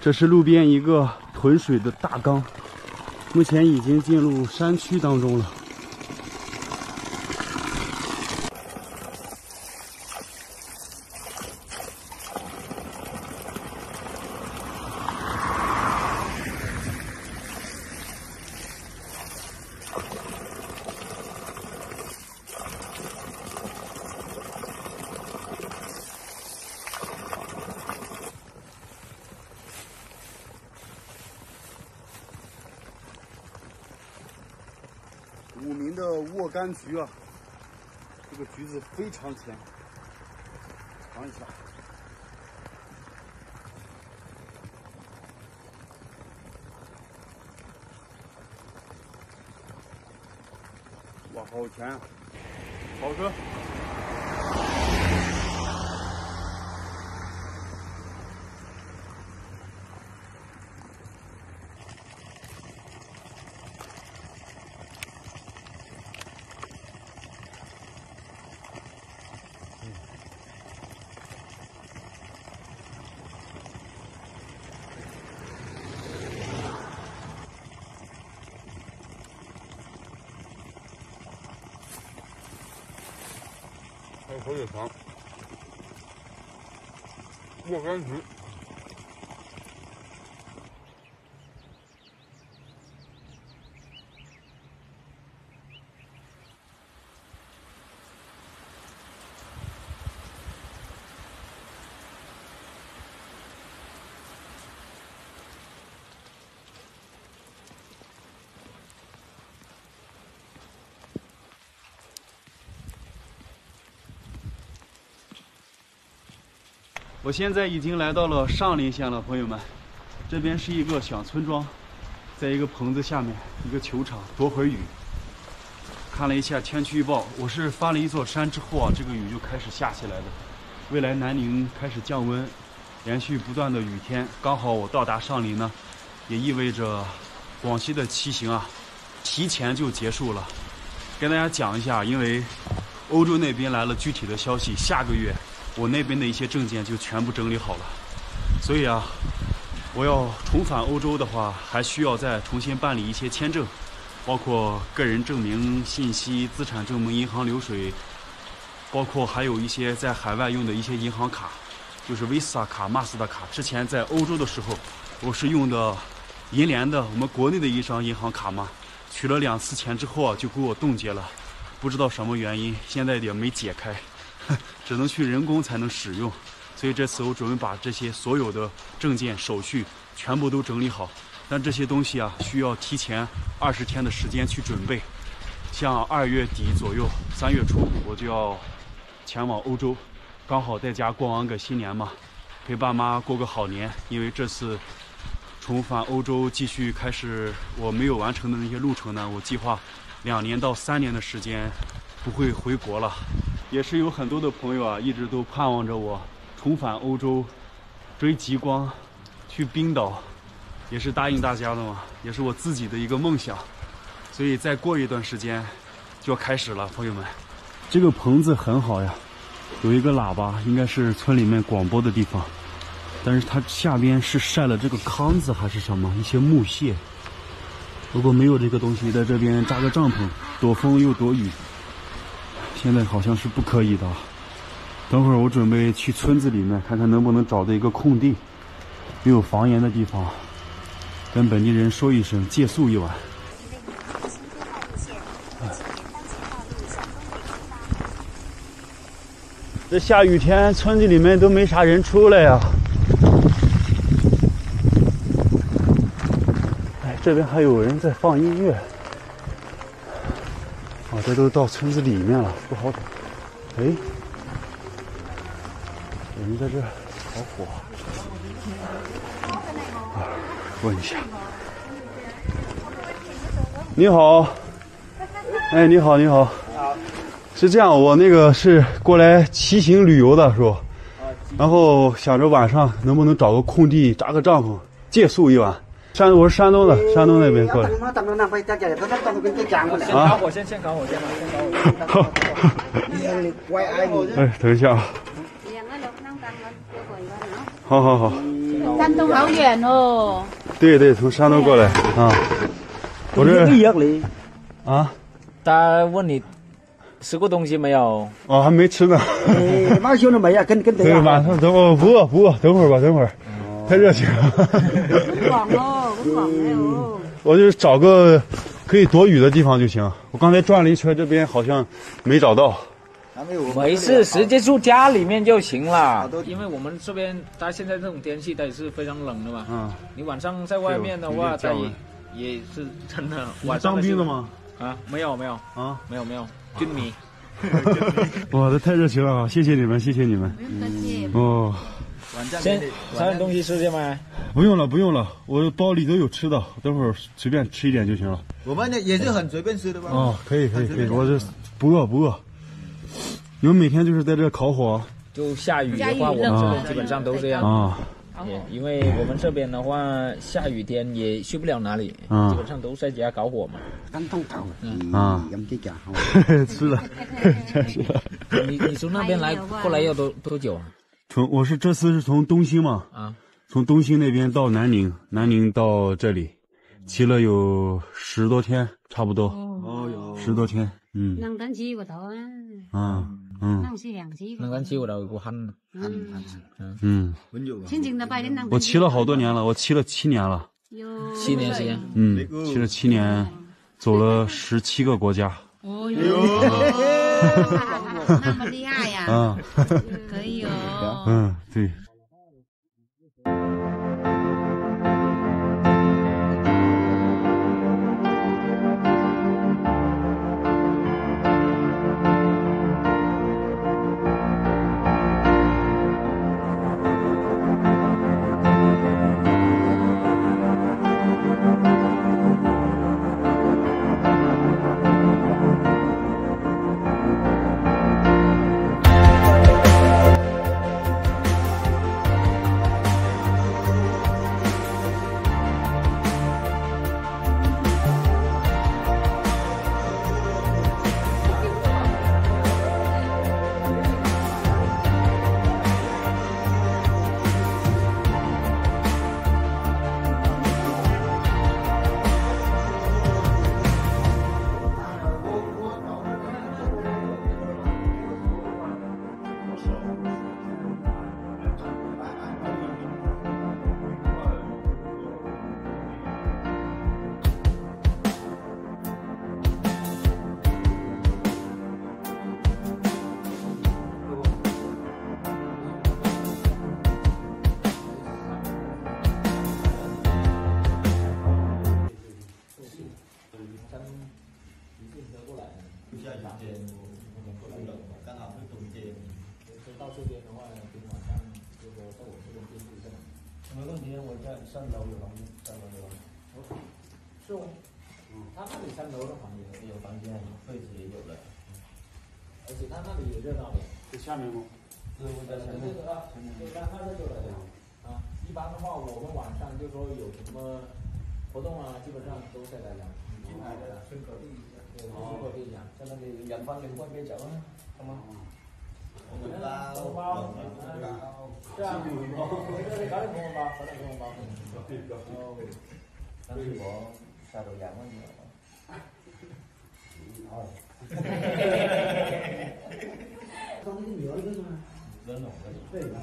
这是路边一个囤水的大缸，目前已经进入山区当中了。武鸣的沃柑橘啊，这个橘子非常甜，尝一下。哇，好甜啊，好吃。还有火腿肠，沃我现在已经来到了上林县了，朋友们，这边是一个小村庄，在一个棚子下面，一个球场，躲会雨。看了一下天气预报，我是翻了一座山之后啊，这个雨就开始下起来的。未来南宁开始降温，连续不断的雨天，刚好我到达上林呢，也意味着广西的骑行啊，提前就结束了。跟大家讲一下，因为欧洲那边来了具体的消息，下个月。我那边的一些证件就全部整理好了，所以啊，我要重返欧洲的话，还需要再重新办理一些签证，包括个人证明信息、资产证明、银行流水，包括还有一些在海外用的一些银行卡，就是 Visa 卡、Master 卡。之前在欧洲的时候，我是用的银联的我们国内的一张银行卡嘛，取了两次钱之后啊，就给我冻结了，不知道什么原因，现在也没解开。只能去人工才能使用，所以这次我准备把这些所有的证件手续全部都整理好。但这些东西啊，需要提前二十天的时间去准备。像二月底左右、三月初，我就要前往欧洲，刚好在家过完个新年嘛，陪爸妈过个好年。因为这次重返欧洲，继续开始我没有完成的那些路程呢，我计划两年到三年的时间不会回国了。也是有很多的朋友啊，一直都盼望着我重返欧洲，追极光，去冰岛，也是答应大家的嘛，也是我自己的一个梦想。所以再过一段时间就要开始了，朋友们。这个棚子很好呀，有一个喇叭，应该是村里面广播的地方。但是它下边是晒了这个糠子还是什么？一些木屑。如果没有这个东西，在这边扎个帐篷，躲风又躲雨。现在好像是不可以的，等会儿我准备去村子里面看看能不能找到一个空地，没有房檐的地方，跟本地人说一声借宿一晚。这下雨天，村子里面都没啥人出来呀。哎，这边还有人在放音乐。啊，这都到村子里面了，不好找。哎，有人在这烤火。啊，问一下。你好。哎，你好，你好。是这样，我那个是过来骑行旅游的，是不？然后想着晚上能不能找个空地扎个帐篷，借宿一晚。山，我是山东的，山东那边过来。啊！先烤火，先先烤火，先先烤火。哎，等一下啊。好好好。山东好远哦。对对，从山东过来啊。我这啊，他问你吃过东西没有？哦，还没吃呢。马兄弟没呀，跟跟对，晚上等会不饿不饿，等会儿吧，等会儿。太热情了。广哦，广哦。我就找个可以躲雨的地方就行。我刚才转了一圈，这边好像没找到。没事，直接住家里面就行了。因为我们这边，它现在这种天气，它也是非常冷的嘛。嗯。你晚上在外面的话，它也也是真的。晚上当兵的吗？啊，没有没有啊，没有没有，军迷。哇，这太热情了啊！谢谢你们，谢谢你们。不客气。哦。先找点东西吃去吗？不用了，不用了，我包里都有吃的，等会儿随便吃一点就行了。我们呢也是很随便吃的吧？哦，可以可以可以，我这不饿不饿。你们每天就是在这烤火？就下雨的话，我们这边基本上都这样啊。因为我们这边的话，下雨天也去不了哪里，基本上都在家烤火嘛。干通烤，嗯啊，吃了，吃了。你你从那边来过来要多多久啊？从我是这次是从东兴嘛，啊，从东兴那边到南宁，南宁到这里，骑了有十多天，差不多。哦哟，十多天，嗯。能等起個頭啊！啊，嗯。能是兩次。能等起個頭，個痕。嗯。嗯。先前的拜年能。我骑了好多年了，我骑了七年了。七年时间。嗯，骑了七年，走了十七个国家。哦哟。那么厉害呀！啊，可以哦。嗯，对。有房间，位置也有的。而且他那里也热闹的。在下面吗？对，在下面。啊，对，他他这就来讲。啊，一般的话，我们晚上就说有什么活动啊，基本上都在来讲。金牌的村口地，对，村口地讲，在那里远方联欢别走啊，好吗？红包，红包，是啊，这里搞点红包，搞点红包。哦，当时我下到两万了。哦。装那个女儿的是吗？真的，对的。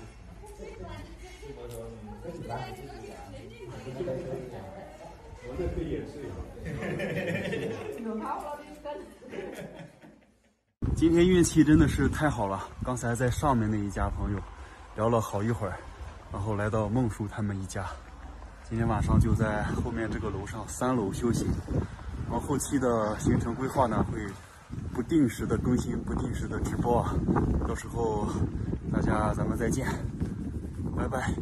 我这可以演示一今天运气真的是太好了，刚才在上面那一家朋友聊了好一会儿，然后来到孟叔他们一家，今天晚上就在后面这个楼上三楼休息，然后后期的行程规划呢会不定时的更新，不定时的直播，到时候大家咱们再见，拜拜。